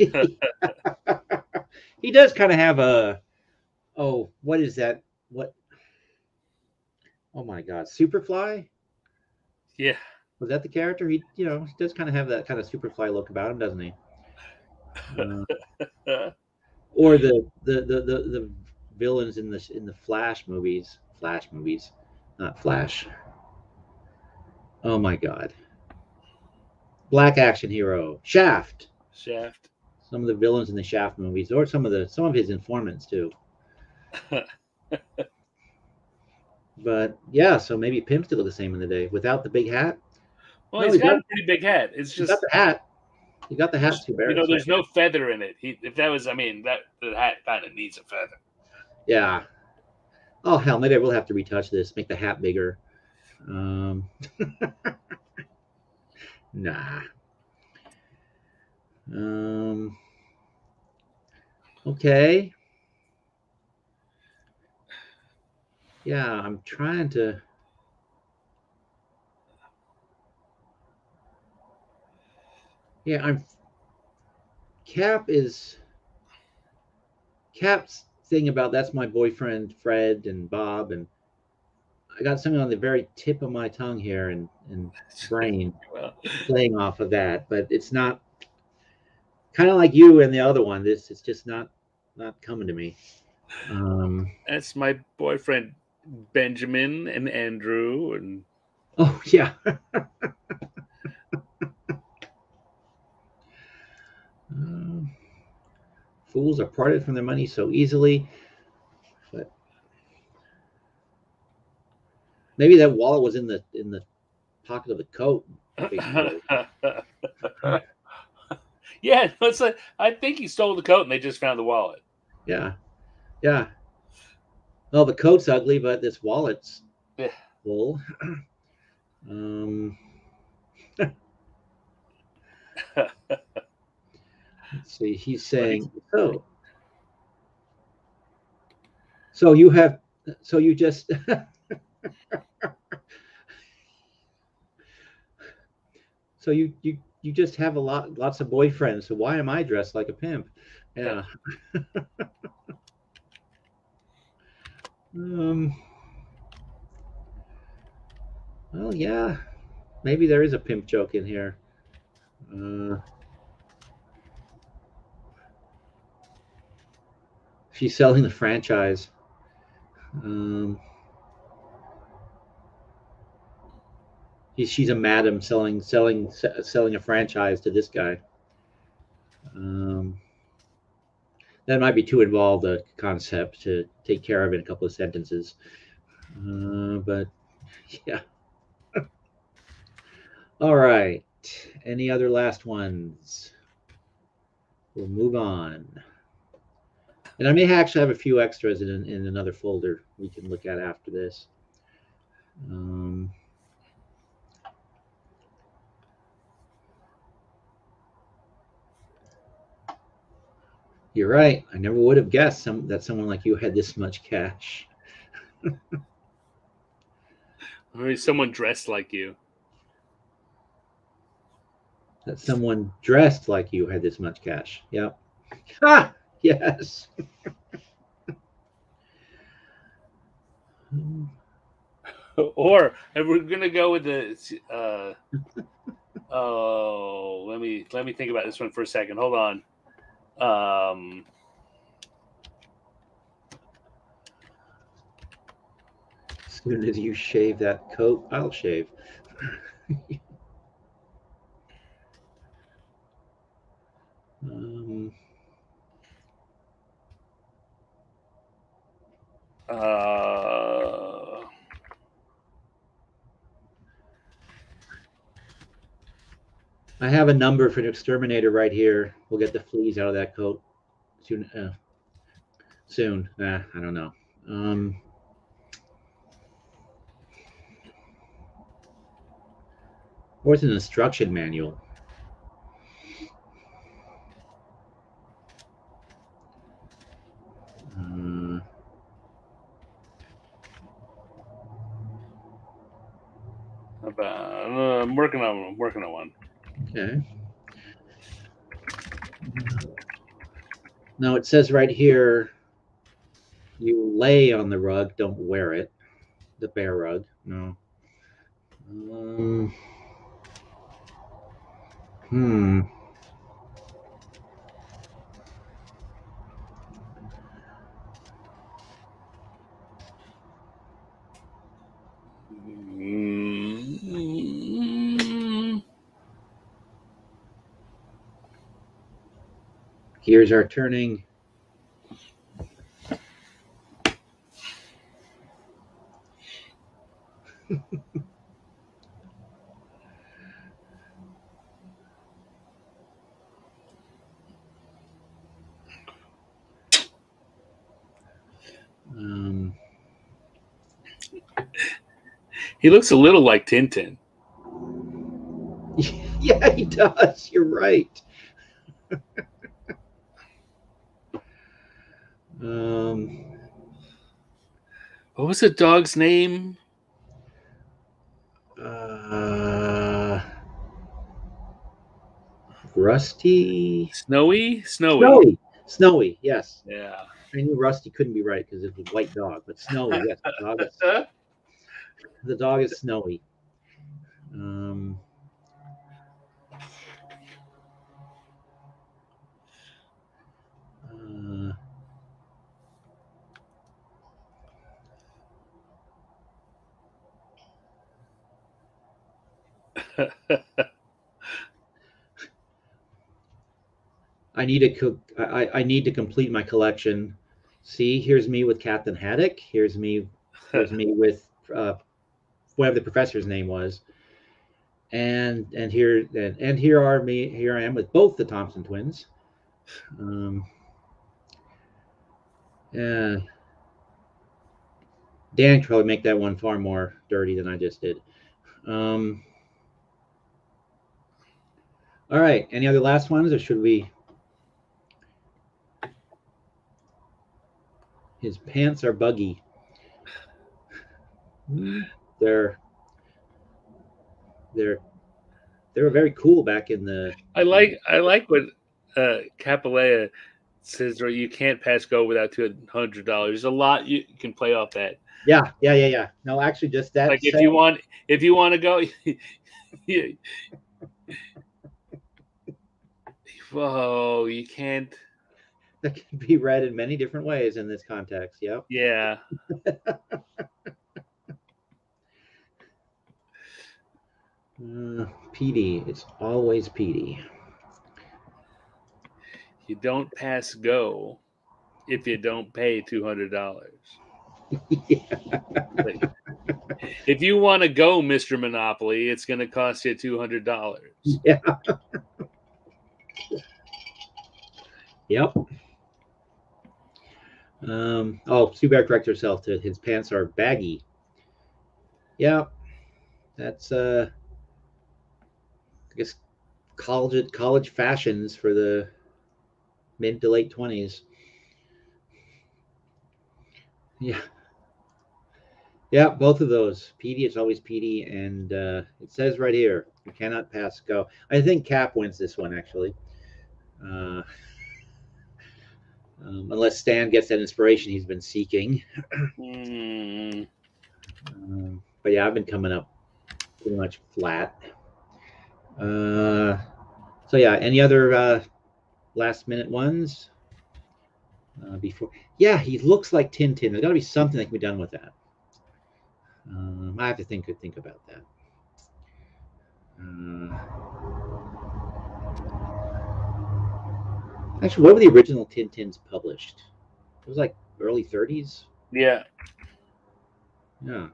he does kind of have a oh, what is that? What oh my god, Superfly? Yeah. Was that the character? He you know, he does kind of have that kind of Superfly look about him, doesn't he? Uh, or the, the the the the villains in the in the Flash movies. Flash movies, not Flash. Oh my god black action hero, Shaft. Shaft. Some of the villains in the Shaft movies, or some of the some of his informants too. but yeah, so maybe Pimp still the same in the day without the big hat. Well, no, he's, he's got, got, a pretty big hat. It's just got the hat. You got the hat too. You know, there's no feather in it. He, if that was, I mean, that the hat kind of needs a feather. Yeah. Oh hell, maybe I will have to retouch this, make the hat bigger. Um, Nah. Um. Okay. Yeah, I'm trying to. Yeah, I'm. Cap is. Cap's thing about that's my boyfriend Fred and Bob and I got something on the very tip of my tongue here and, and brain well. playing off of that, but it's not kind of like you and the other one. This it's just not not coming to me. Um, That's my boyfriend Benjamin and Andrew and oh yeah. Um, fools are parted from their money so easily. Maybe that wallet was in the in the pocket of the coat. yeah, it's like, I think he stole the coat and they just found the wallet. Yeah, yeah. Well, the coat's ugly, but this wallet's yeah. full. um. Let's see. He's saying, "So, so you have, so you just." so you you you just have a lot lots of boyfriends. So why am I dressed like a pimp? Yeah. um. Well, yeah. Maybe there is a pimp joke in here. Uh, she's selling the franchise. Um, she's a madam selling selling selling a franchise to this guy. Um, that might be too involved a concept to take care of in a couple of sentences. Uh, but yeah. All right. Any other last ones? We'll move on. And I may actually have a few extras in, in another folder we can look at after this. Um, You're right. I never would have guessed some, that someone like you had this much cash. or someone dressed like you. That someone dressed like you had this much cash. Yep. Ah, yes. or if we're gonna go with the uh oh let me let me think about this one for a second hold on um as soon as you shave that coat i'll shave. Um, uh I have a number for an exterminator right here. We'll get the fleas out of that coat soon. Uh, soon. Nah, I don't know. Um, what's an instruction manual? Uh, about, uh, I'm working on I'm working on one Okay. Now it says right here, you lay on the rug, don't wear it. The bear rug, no. Um, hmm. Mm, Gears are turning. um, he looks a little like Tintin yeah, he does. You're right. um, what was the dog's name uh, Rusty. Snowy Snowy, Snowy. Snowy. Yes, yeah I knew Rusty couldn't be right because it's a white dog, but Snowy. Yes, the dog is, the dog is Snowy. Um, I need to co- I, I need to complete my collection. See, here's me with Captain Haddock. Here's me. Here's me with uh, whatever the professor's name was. And and here and, and here are me. Here I am with both the Thompson twins. Um, yeah. Dan could probably make that one far more dirty than I just did. Um, all right. Any other last ones, or should we? His pants are buggy. They're they're they were very cool back in the I like I like what uh says or you can't pass go without two hundred dollars. There's a lot you can play off that. yeah yeah yeah yeah no actually just that Like if you want if you want to go you- Whoa, you can't that can be read in many different ways in this context yep yeah. uh, PD it's always PD You don't pass go if you don't pay two hundred dollars. yeah. If you want to go, Mr. Monopoly, it's gonna cost you two hundred dollars. yeah yep um oh Sue Bear corrects herself to his pants are baggy yeah that's uh I guess college college fashions for the mid to late twenties. Yeah. Yeah, both of those. PD, it's always PD, and uh, it says right here, you cannot pass go. I think Cap wins this one actually. Uh, um, unless Stan gets that inspiration he's been seeking. Mm, Um, but yeah, I've been coming up pretty much flat. Uh, so yeah, any other uh, last minute ones? Uh, before, yeah, he looks like Tintin. There's got to be something that can be done with that. Um, I have to think think about that. Uh, actually, what were the original Tintins published? It was like early 30s. yeah. Yeah.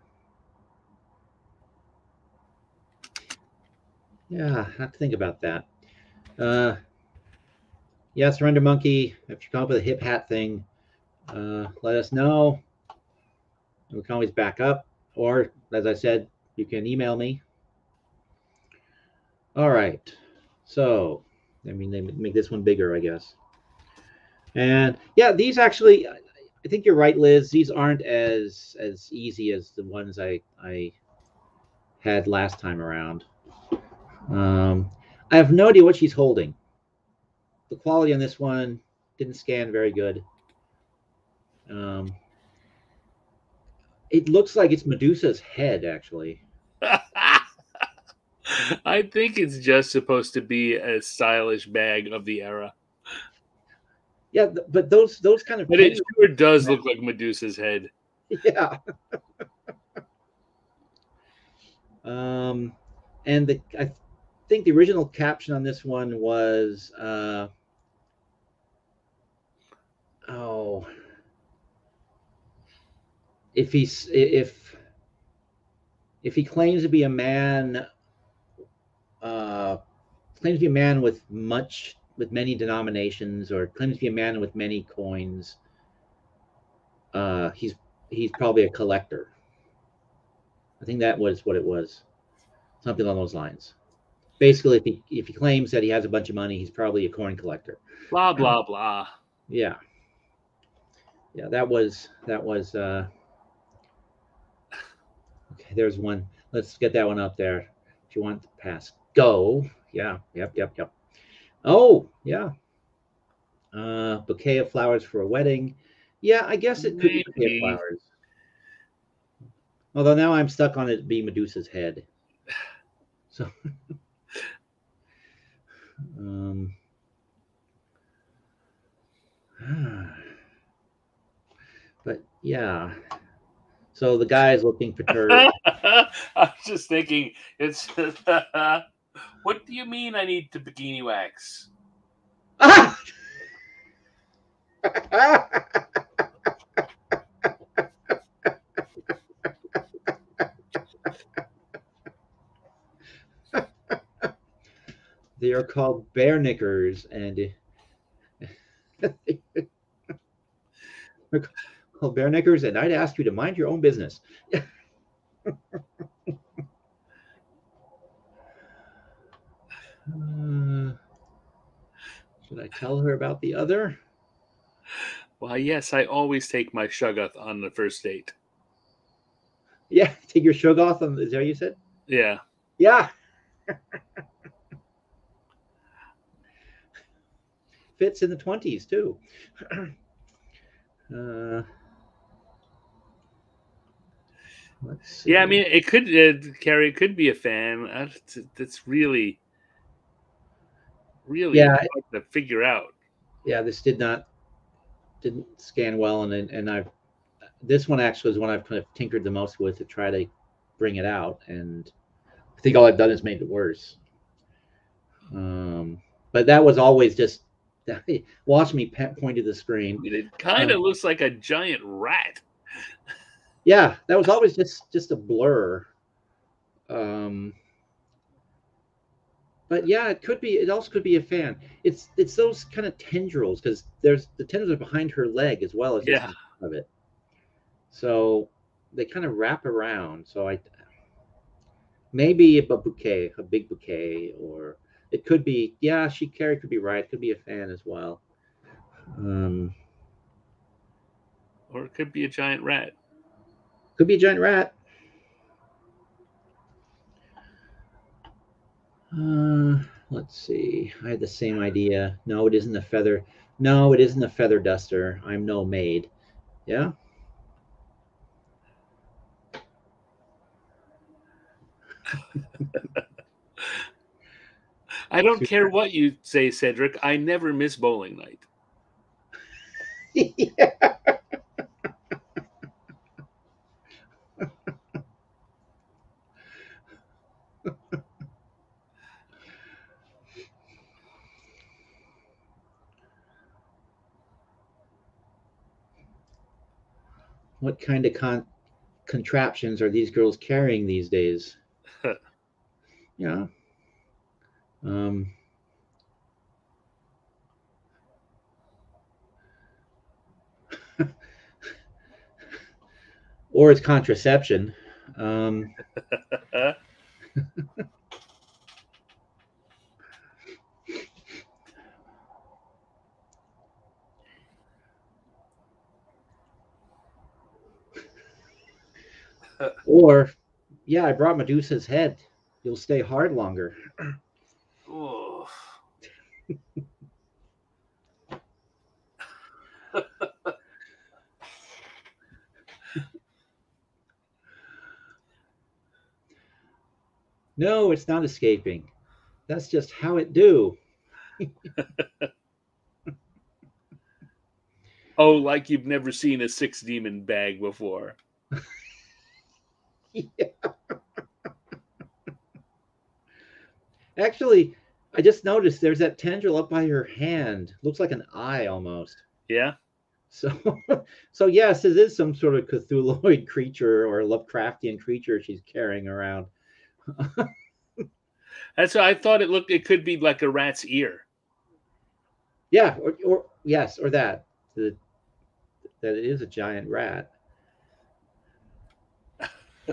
Yeah, I have to think about that. Uh, yeah, Surrender Monkey, if you come up with a hip hat thing, uh, let us know. We can always back up. Or, as I said, you can email me. All right. So, I mean, they make this one bigger, I guess. And yeah, these actually, I think you're right, Liz. These aren't as as easy as the ones I I had last time around. Um, I have no idea what she's holding. The quality on this one didn't scan very good. Um, it looks like it's Medusa's head, actually. I think it's just supposed to be a stylish bag of the era. Yeah, but those those kind of But it sure does look like Medusa's head. yeah. um, and the I think the original caption on this one was uh, oh, if he's if if he claims to be a man, uh, claims to be a man with much with many denominations, or claims to be a man with many coins, uh, he's he's probably a collector. I think that was what it was, something along those lines. Basically, if he if he claims that he has a bunch of money, he's probably a coin collector. Blah blah blah. Yeah, yeah, that was that was. uh Okay, there's one. Let's get that one up there. If you want to pass, go. Yeah, yep, yep, yep. Oh, yeah. Uh, bouquet of flowers for a wedding. Yeah, I guess it could be bouquet of flowers. Although now I'm stuck on it being Medusa's head. So, um, but yeah. So the guy is looking for perturbed. I was just thinking, it's. what do you mean I need to bikini wax? Ah! they are called bear knickers and they're bear knickers and i'd ask you to mind your own business Uh, should i tell her about the other Why, yes, I always take my Shoggoth on the first date. yeah take your shug on is that what you said Yeah. Yeah. Fits in the 20s too. uh, let's see. Yeah, I mean, it could, uh, Carrie, it could be a fan. That's, that's really, really Yeah. hard to figure out. yeah, this did not didn't scan well, and and I've this one actually is one I've kind of tinkered the most with to try to bring it out, and I think all I've done is made it worse. Um, but that was always just watch me point to the screen. It kind of Um, looks like a giant rat. yeah that was always just just a blur um but yeah it could be it also could be a fan it's it's those kind of tendrils because there's the tendrils are behind her leg as well as Yeah. of it so they kind of wrap around so i maybe a bouquet a big bouquet or it could be yeah she carrie could be right it could be a fan as well um Or it could be a giant rat. Could be a giant rat. Uh, Let's see. I had the same idea. No, it isn't a feather. No, it isn't a feather duster. I'm no maid. Yeah. I don't care what you say, Cedric. I never miss bowling night. yeah. what kind of con- contraptions are these girls carrying these days? yeah. Um, or it's contraception. Um, or, yeah, I brought Medusa's head. You'll stay hard longer. No, it's not escaping. That's just how it do. oh, like you've never seen a six demon bag before. yeah. Actually, I just noticed there's that tendril up by her hand. Looks like an eye almost. Yeah. So, so yes, it is some sort of Cthulhuoid creature or Lovecraftian creature she's carrying around. That's what I thought it looked. It could be like a rat's ear. Yeah, or, or yes, or that the, that it is a giant rat.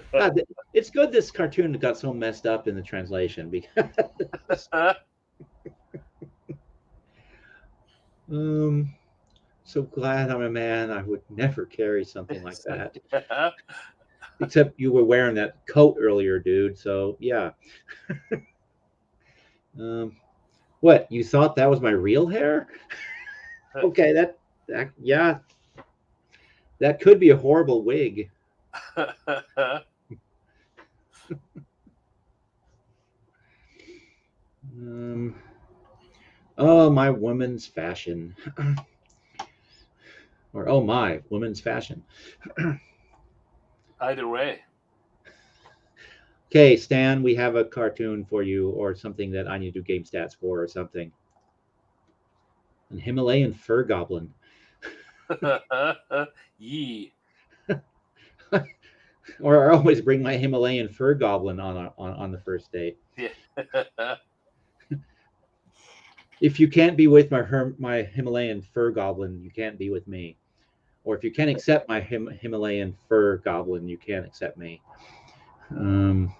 God, it's good this cartoon got so messed up in the translation because um so glad I'm a man. I would never carry something like that. Except you were wearing that coat earlier, dude. So yeah. um what, you thought that was my real hair? okay, that, that yeah. That could be a horrible wig. Um, oh, my woman's fashion. or, oh, my woman's fashion. Either way. Okay, Stan, we have a cartoon for you or something that I need to do game stats for or something. An Himalayan fur goblin. Yee. or I always bring my Himalayan fur goblin on a, on, on the first date. Yeah. if you can't be with my Herm, my Himalayan fur goblin, you can't be with me. Or if you can't accept my Him, Himalayan fur goblin, you can't accept me. Um,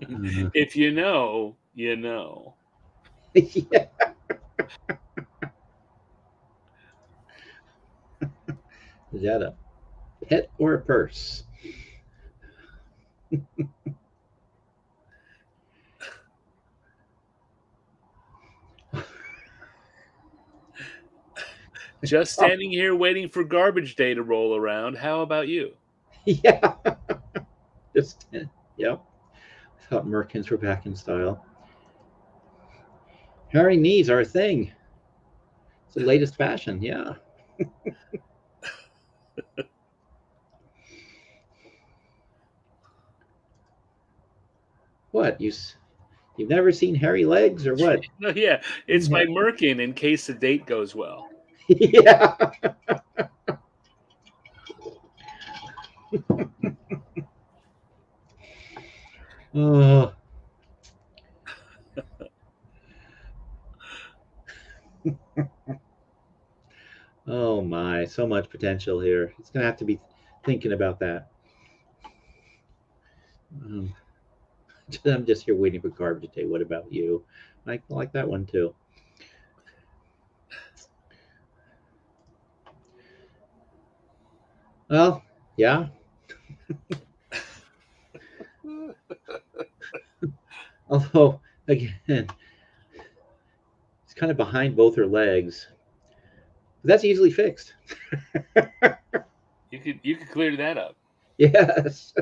if you know, you know. yeah. Is that a pet or a purse? Just standing here waiting for garbage day to roll around. How about you? Yeah. Just, yep. I thought Merkins were back in style. Hairy knees are a thing. It's the latest fashion. Yeah. what you you've never seen hairy legs or what? No, yeah, it's my merkin in case the date goes well. yeah. oh. oh my, so much potential here. It's gonna have to be thinking about that. Um, I'm just here waiting for Carb to take. What about you? I like that one too. Well, yeah. Although, again, it's kind of behind both her legs. But that's easily fixed. You could you could clear that up. yes.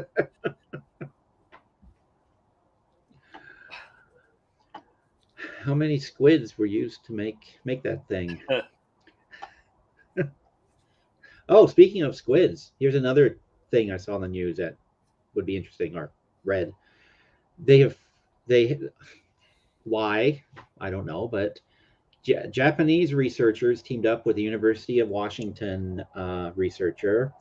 How many squids were used to make make that thing? oh, speaking of squids, here's another thing I saw in the news that would be interesting or read. They have they why I don't know, but Ja- Japanese researchers teamed up with the University of Washington uh, researcher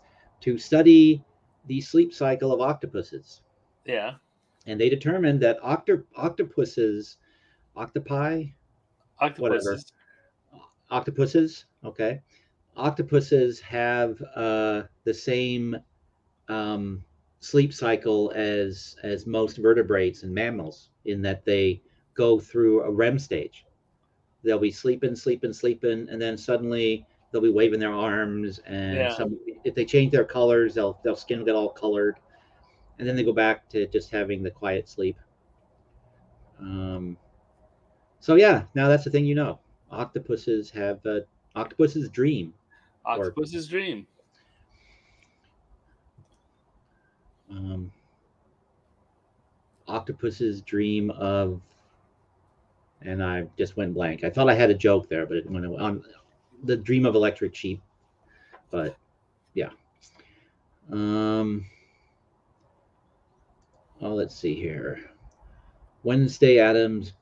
to study the sleep cycle of octopuses, Yeah. and they determined that octo- octopuses, octopi, Octopuses. octopuses, okay, octopuses have uh, the same um, sleep cycle as as most vertebrates and mammals, in that they go through a REM stage. They'll be sleeping, sleeping, sleeping, and then suddenly they'll be waving their arms, and Yeah. some, if they change their colors, they'll their skin will get all colored, and then they go back to just having the quiet sleep. Um, so yeah, now that's the thing you know. Octopuses have uh, octopuses dream. Octopus's dream. Um, octopuses dream of, and I just went blank. I thought I had a joke there, but it went on the dream of electric sheep. But yeah. Um. Oh, let's see here. Wednesday Addams'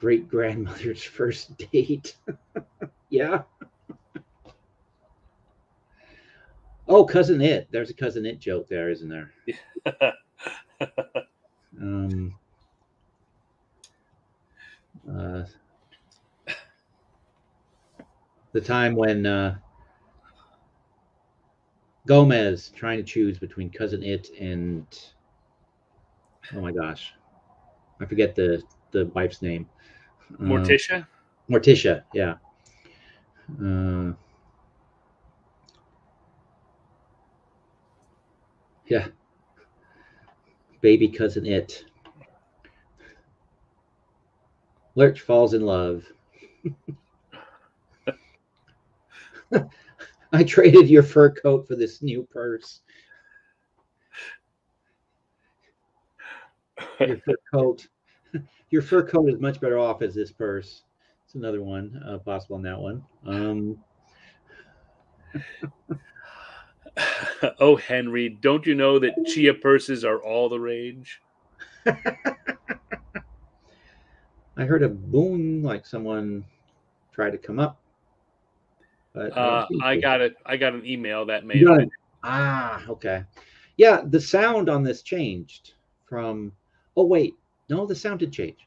great grandmother's first date. yeah. Oh, cousin it. There's a cousin it joke there, isn't there? Um, uh, the time when uh, Gomez trying to choose between cousin it and oh my gosh, I forget the the wife's name. Uh, Morticia. Morticia, yeah. Uh, yeah. Baby cousin it. Lurch falls in love. I traded your fur coat for this new purse. Your fur coat. Your fur coat is much better off as this purse. It's another one uh, possible on that one. Um, oh, Henry, don't you know that chia purses are all the rage? I heard a boom, like someone tried to come up. But I Uh, I got it. I got an email that may You have got been it. Ah, okay. Yeah, the sound on this changed from. Oh wait, no, the sound did change.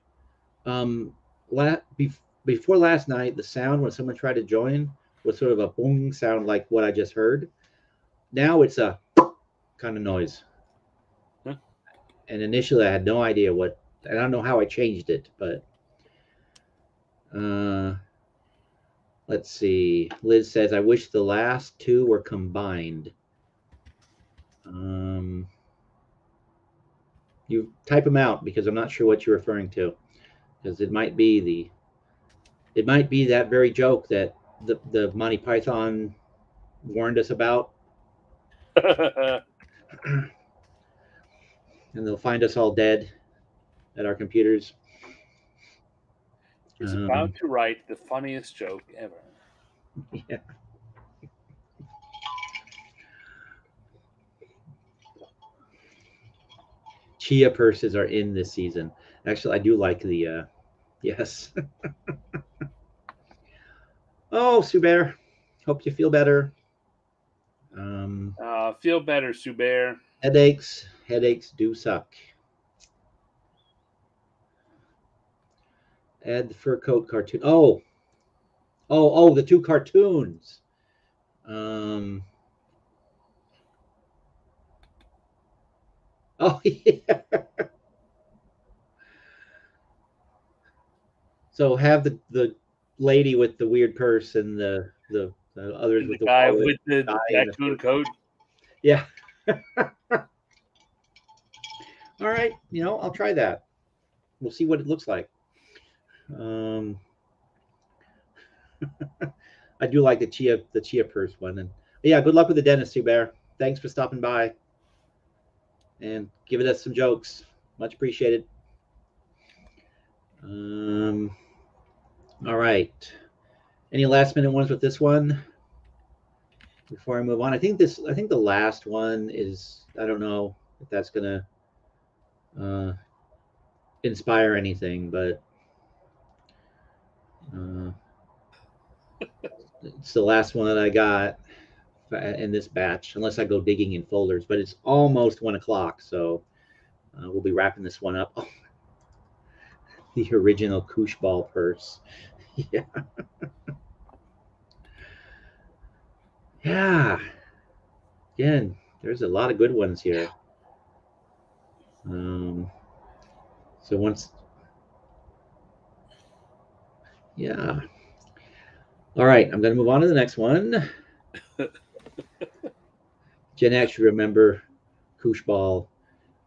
Um, la- bef- before last night, the sound when someone tried to join was sort of a boom sound like what I just heard. Now it's a kind of noise. Huh. And initially, I had no idea what. I don't know how I changed it, but. Uh, let's see. Liz says, "I wish the last two were combined." Um, you type them out because I'm not sure what you're referring to, because it might be the, it might be that very joke that the the Monty Python warned us about, and they'll find us all dead at our computers. He's Um, about to write the funniest joke ever. Yeah. Chia purses are in this season. Actually, I do like the uh yes. oh, Sue Bear. Hope you feel better. Um Uh, feel better, Subear. headaches. Headaches do suck. Add the fur coat cartoon. Oh. Oh, oh, the two cartoons. Um Oh yeah. So have the the lady with the weird purse and the the, the others The with the guy with the the- raccoon coat. Yeah. All right, you know, I'll try that. we'll see what it looks like. Um, I do like the chia the chia purse one, and yeah, good luck with the dentist, Bear. Thanks for stopping by and giving us some jokes. Much appreciated. Um, all right. Any last minute ones with this one before I move on? I think this. I think the last one is. I don't know if that's gonna uh, inspire anything, but uh, it's the last one that I got in this batch, unless I go digging in folders. But it's almost one o'clock, so uh, we'll be wrapping this one up. the original Koosh Ball purse. yeah. yeah. Again, there's a lot of good ones here. Um, so once, yeah. All right, I'm going to move on to the next one. Jen actually remember Koosh Ball.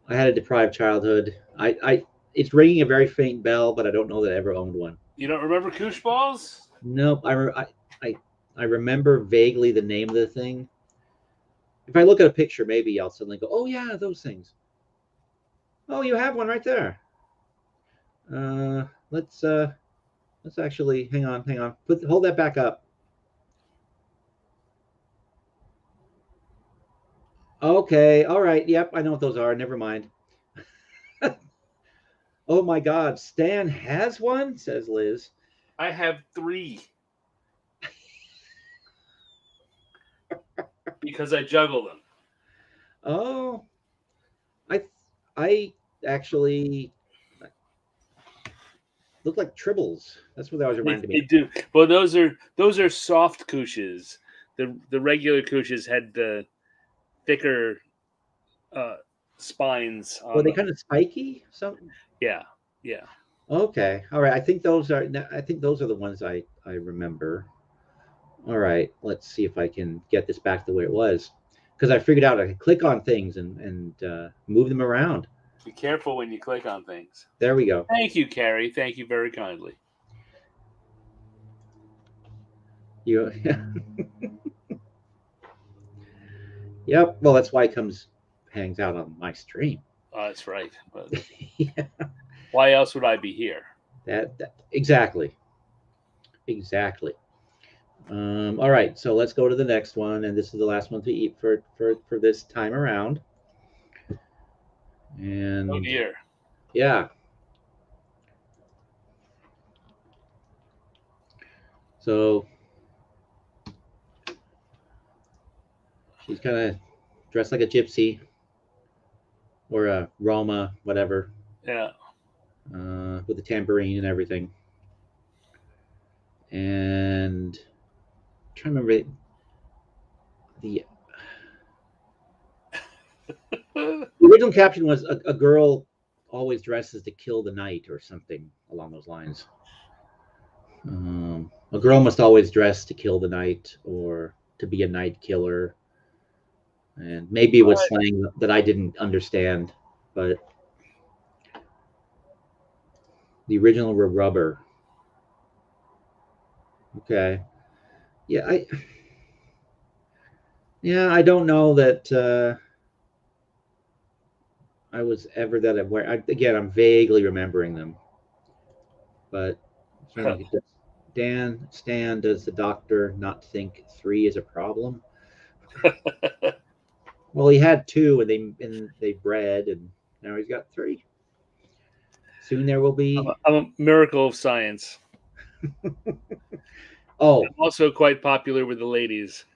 I had a deprived childhood. I, I, it's ringing a very faint bell, but I don't know that I ever owned one. You don't remember Koosh Balls? Nope. I, I, I, I remember vaguely the name of the thing. If I look at a picture, maybe I'll suddenly go, "Oh yeah, those things." Oh, you have one right there. Uh, let's uh, let's actually hang on, hang on. Put hold that back up. Okay, all right. Yep, I know what those are. Never mind. oh my God, Stan has one, says Liz. I have three. because I juggle them. Oh, I I actually look like tribbles. That's what that was reminding me. They do. Well, those are those are soft couches. The the regular couches had the thicker uh, spines. Were they them. kind of spiky? Something. Yeah. Yeah. Okay. All right. I think those are. I think those are the ones I I remember. All right. Let's see if I can get this back the way it was, because I figured out I could click on things and and uh, move them around. Be careful when you click on things. There we go. Thank you, Carrie. Thank you very kindly. You. Yep. Well, that's why it comes hangs out on my stream. Oh, that's right. But yeah. why else would I be here? That, that exactly. Exactly. Um, all right, so let's go to the next one, and this is the last one to eat for for for this time around. And oh dear. Yeah. So She's kind of dressed like a gypsy or a Roma, whatever. Yeah. Uh, with a tambourine and everything. And I'm trying to remember the the original caption was a, a, girl always dresses to kill the night or something along those lines. Um, a girl must always dress to kill the night or to be a night killer and maybe it was right. slang that I didn't understand, but the original were rubber. Okay, yeah, I yeah, I don't know that uh, I was ever that aware. I, again, I'm vaguely remembering them, but Dan Stan, does the doctor not think three is a problem? Well, he had two, and they and they bred, and now he's got three. Soon there will be. I'm a, I'm a miracle of science. oh, I'm also quite popular with the ladies.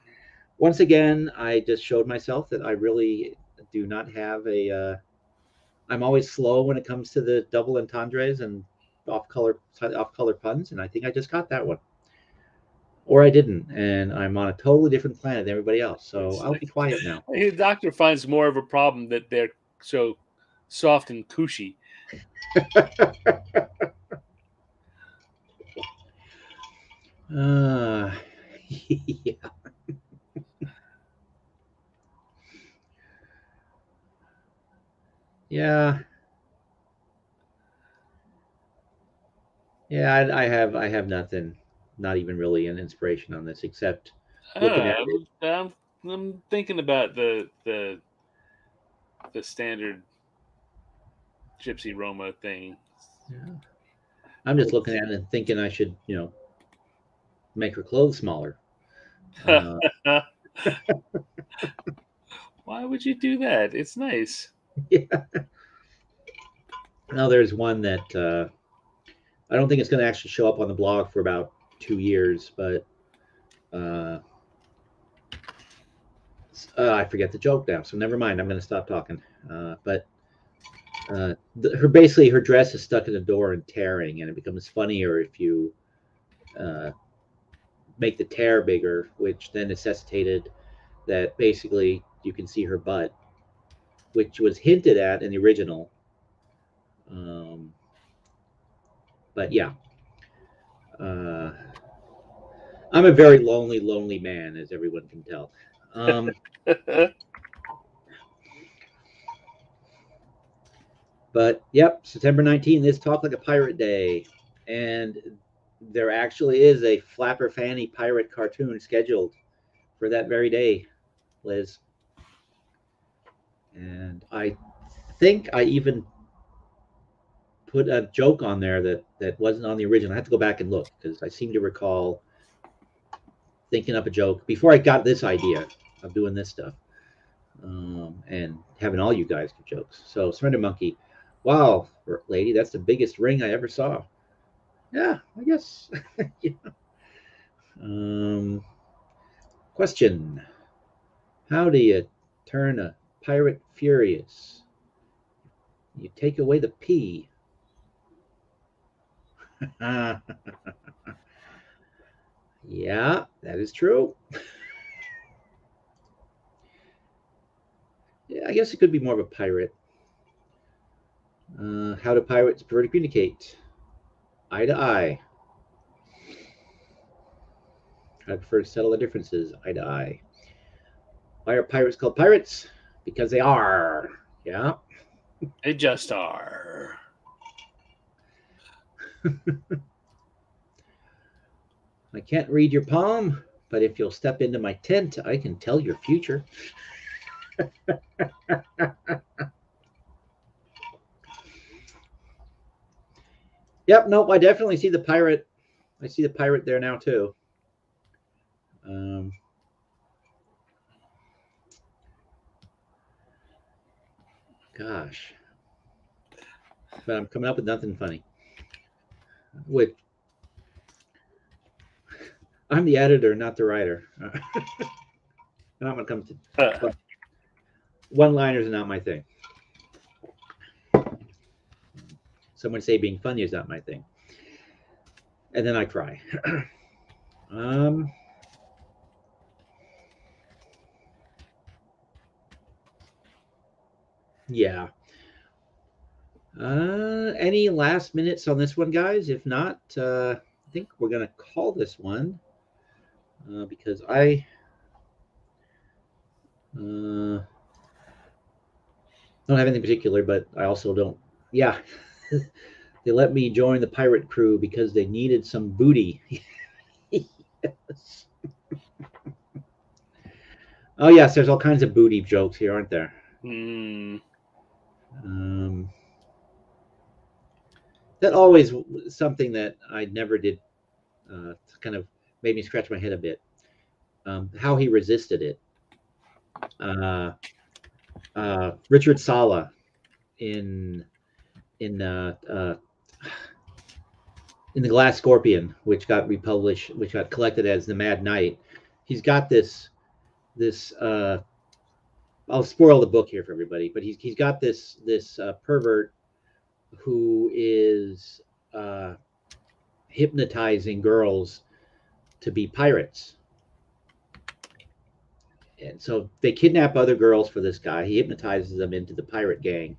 Once again, I just showed myself that I really do not have a. Uh, I'm always slow when it comes to the double entendres and off color off color puns, and I think I just got that one or I didn't, and I'm on a totally different planet than everybody else. So I'll be quiet now. The doctor finds more of a problem that they're so soft and cushy. uh, yeah. yeah. Yeah, I, I have I have nothing, not even really an inspiration on this, except looking at I'm, I'm, I'm thinking about the the the standard Gypsy Roma thing. yeah. I'm just looking at it and thinking I should, you know, make her clothes smaller. Uh, Why would you do that? It's nice. yeah. Now there's one that uh, I don't think it's going to actually show up on the blog for about two years, but uh, uh, I forget the joke now, so never mind. I'm going to stop talking. Uh, but uh, the, her basically her dress is stuck in the door and tearing, and it becomes funnier if you uh, make the tear bigger, which then necessitated that basically you can see her butt, which was hinted at in the original. Um, but yeah, uh, I'm a very lonely, lonely man, as everyone can tell. Um, but yep, September 19th is Talk Like a Pirate Day, and there actually is a Flapper Fanny pirate cartoon scheduled for that very day, Liz. And I think I even put a joke on there that that wasn't on the original. I have to go back and look because I seem to recall thinking up a joke before I got this idea of doing this stuff um, and having all you guys do jokes. So Surrender Monkey, wow, lady, that's the biggest ring I ever saw. Yeah, I guess. yeah. Um, question: How do you turn a pirate furious? You take away the P. yeah, that is true. yeah, I guess it could be more of a pirate. Uh, how do pirates prefer to communicate? Eye to eye. I prefer to settle the differences eye to eye. Why are pirates called pirates? Because they are. Yeah. They just are. I can't read your palm, but if you'll step into my tent, I can tell your future. yep, nope, I definitely see the pirate. I see the pirate there now too. Um, gosh. But I'm coming up with nothing funny. With I'm the editor, not the writer. not when it comes to Uh, one-liners are not my thing. Someone say being funny is not my thing. And then I cry. um yeah. Uh any last minutes on this one, guys? If not, uh I think we're gonna call this one uh, because I uh, don't have anything particular, but I also don't. Yeah, they let me join the pirate crew because they needed some booty. yes. oh yes, there's all kinds of booty jokes here, aren't there? hmm. Um, that always something that I never did. Uh, kind of made me scratch my head a bit. Um, how he resisted it. Uh, uh, Richard Sala in in uh, uh, in the Glass Scorpion, which got republished, which got collected as the Mad Night. He's got this this. Uh, I'll spoil the book here for everybody, but he's he's got this this pervert who is uh, hypnotizing girls to be pirates. And so they kidnap other girls for this guy. He hypnotizes them into the pirate gang,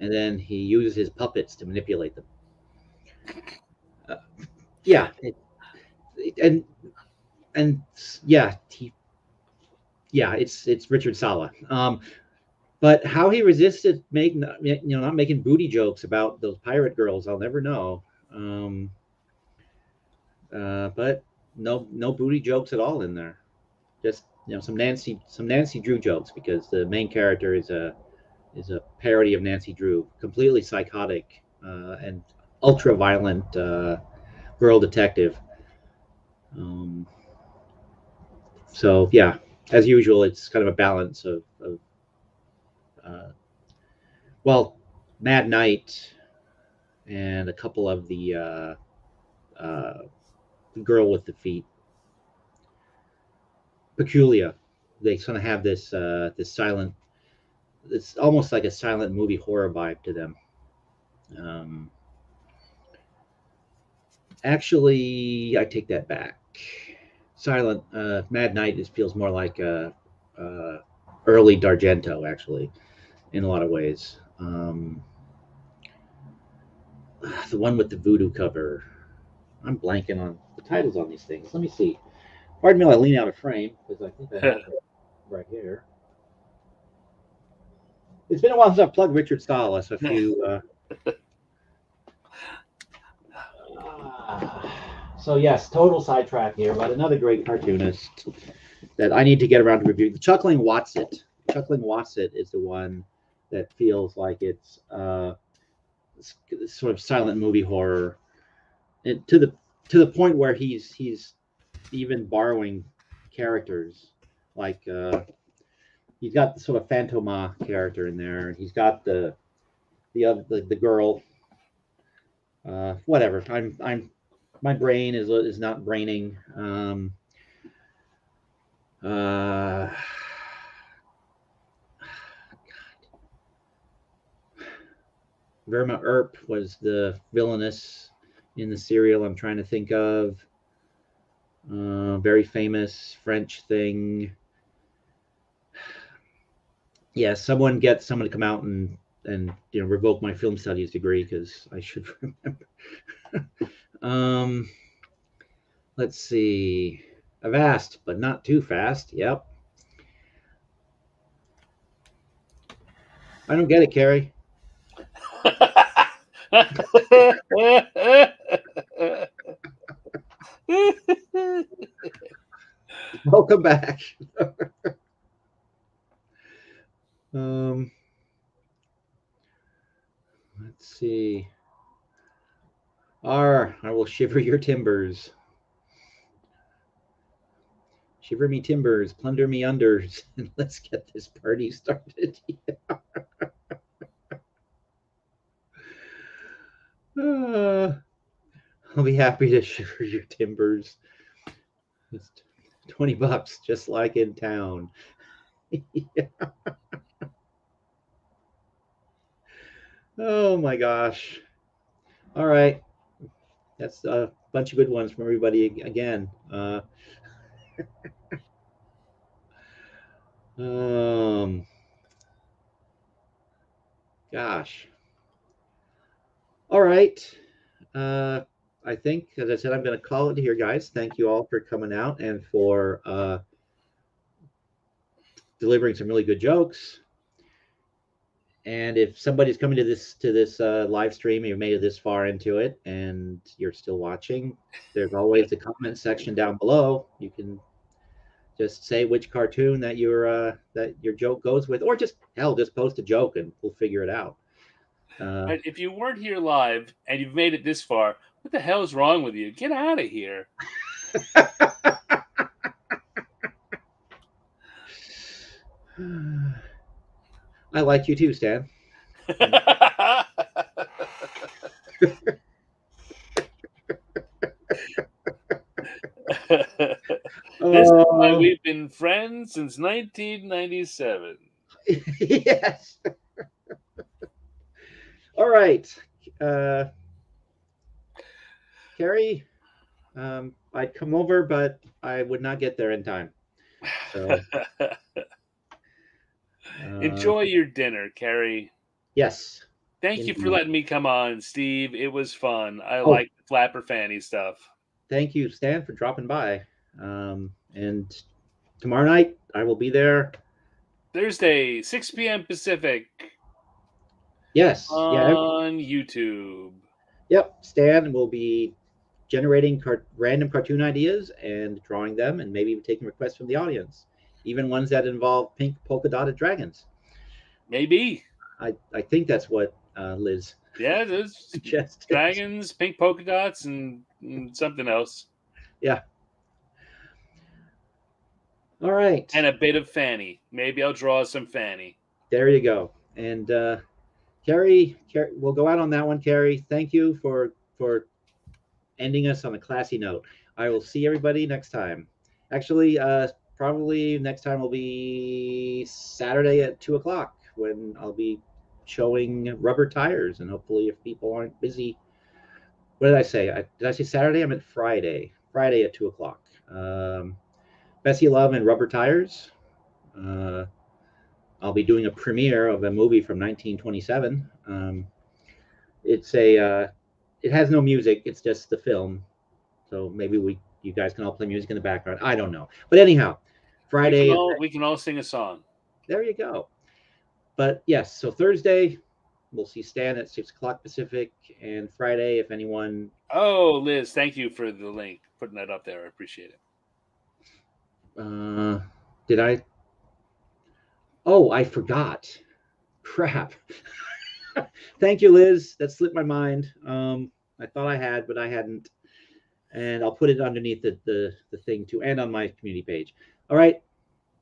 and then he uses his puppets to manipulate them. Uh, yeah, it, it- and and yeah, he, yeah, it's it's Richard Sala. Um, but how he resisted making you know not making booty jokes about those pirate girls, I'll never know. Um, uh, but no no booty jokes at all in there. Just you know some Nancy some Nancy Drew jokes because the main character is a is a parody of Nancy Drew, completely psychotic uh, and ultra violent uh, girl detective. Um, so yeah, as usual, it's kind of a balance of, of uh, well, Mad Night and a couple of the uh, uh, girl with the feet. Peculia. They kind of have this uh, this silent. It's almost like a silent movie horror vibe to them. Um, actually, I take that back. Silent uh, Mad Night is feels more like a, a early D'Argento, actually, in a lot of ways. Um, the one with the voodoo cover. I'm blanking on the titles on these things. Let me see. Pardon me, I lean out of frame because I think I have it right here. It's been a while since I've plugged Richard Salas. A few. Uh... so yes, total sidetrack here, but another great cartoonist that I need to get around to review. The Chuckling Whatsit. Chuckling Whatsit is the one that feels like it's uh, sort of silent movie horror, and to the to the point where he's he's even borrowing characters like uh, he's got the sort of Phantoma character in there, and he's got the the other the, the girl. Uh, whatever. I'm I'm my brain is is not braining. Um, uh, Velma Earp was the villainess in the serial I'm trying to think of. Uh, very famous French thing. Yeah, someone get someone to come out and and you know revoke my film studies degree because I should remember. um, let's see. Avast, but not too fast. Yep. I don't get it, Carrie. Welcome back. um, let's see. R, I will shiver your timbers. Shiver me timbers, plunder me unders, and let's get this party started. Uh, I'll be happy to shiver your timbers. Just 20 bucks, just like in town. Oh my gosh. All right. That's a bunch of good ones from everybody again. Uh, um, gosh. All right. Uh, I think, as I said, I'm going to call it here, guys. Thank you all for coming out and for uh, delivering some really good jokes. And if somebody's coming to this to this uh, live stream, you made it this far into it, and you're still watching, there's always the comment section down below. You can just say which cartoon that your uh, that your joke goes with, or just hell, just post a joke and we'll figure it out. Uh, if you weren't here live and you've made it this far, what the hell is wrong with you? Get out of here. I like you too, Stan. this is why uh, we've been friends since 1997. yes. All right. Uh, Carrie, um, I'd come over, but I would not get there in time. So, uh, Enjoy your dinner, Carrie. Yes. Thank Indeed. you for letting me come on, Steve. It was fun. I oh. like flapper fanny stuff. Thank you, Stan, for dropping by. Um, and tomorrow night, I will be there. Thursday, 6 p.m. Pacific. Yes. On yeah. YouTube. Yep. Stan will be generating car- random cartoon ideas and drawing them, and maybe taking requests from the audience, even ones that involve pink polka dotted dragons. Maybe. I, I think that's what uh, Liz Yeah, there's dragons, pink polka dots, and, and something else, Yeah. All right. and a bit of Fanny. Maybe I'll draw some Fanny. There you go. And uh, Carrie, Carrie, we'll go out on that one. Carrie, thank you for for ending us on a classy note. I will see everybody next time. Actually, uh, probably next time will be Saturday at two o'clock when I'll be showing rubber tires, and hopefully, if people aren't busy, what did I say? I, did I say Saturday? I meant Friday. Friday at two o'clock. Um, Bessie Love and Rubber Tires. Uh, I'll be doing a premiere of a movie from 1927. Um, it's a, uh, it has no music. It's just the film. So maybe we, you guys can all play music in the background. I don't know. But anyhow, We Friday. can, all, we can all sing a song. There you go. But yes, so Thursday we'll see Stan at six o'clock Pacific, and Friday, if anyone, Oh, Liz, thank you for the link, putting that up there. I appreciate it. uh, did I? Oh, I forgot. Crap. Thank you, Liz. That slipped my mind. Um, I thought I had, but I hadn't. And I'll put it underneath the, the, the thing too, and on my community page. All right.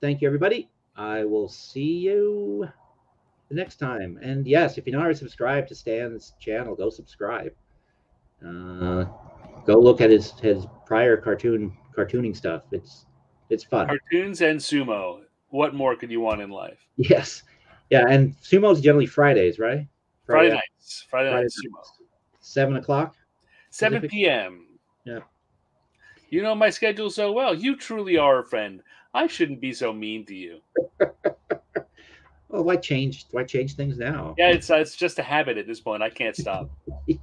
Thank you, everybody. I will see you the next time. And yes, if you're not already subscribed to Stan's channel, go subscribe. Uh, go look at his his prior cartoon cartooning stuff. It's it's fun. Cartoons and sumo. What more could you want in life? Yes. Yeah, and sumo's generally Fridays, right? Friday, night, nights. Friday, Friday night sumo. nights. Seven o'clock. 7 Pacific? p.m. Yeah. You know my schedule so well. You truly are a friend. I shouldn't be so mean to you. Oh, why change? Why change things now? Yeah, it's uh, it's just a habit at this point. I can't stop. Yeah.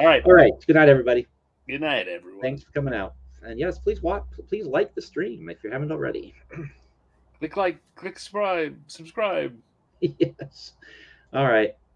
All right. All right. Good night, everybody. Good night, everyone. Thanks for coming out. And yes, please watch. Please like the stream if you haven't already. Click like, click subscribe, subscribe. yes. All right.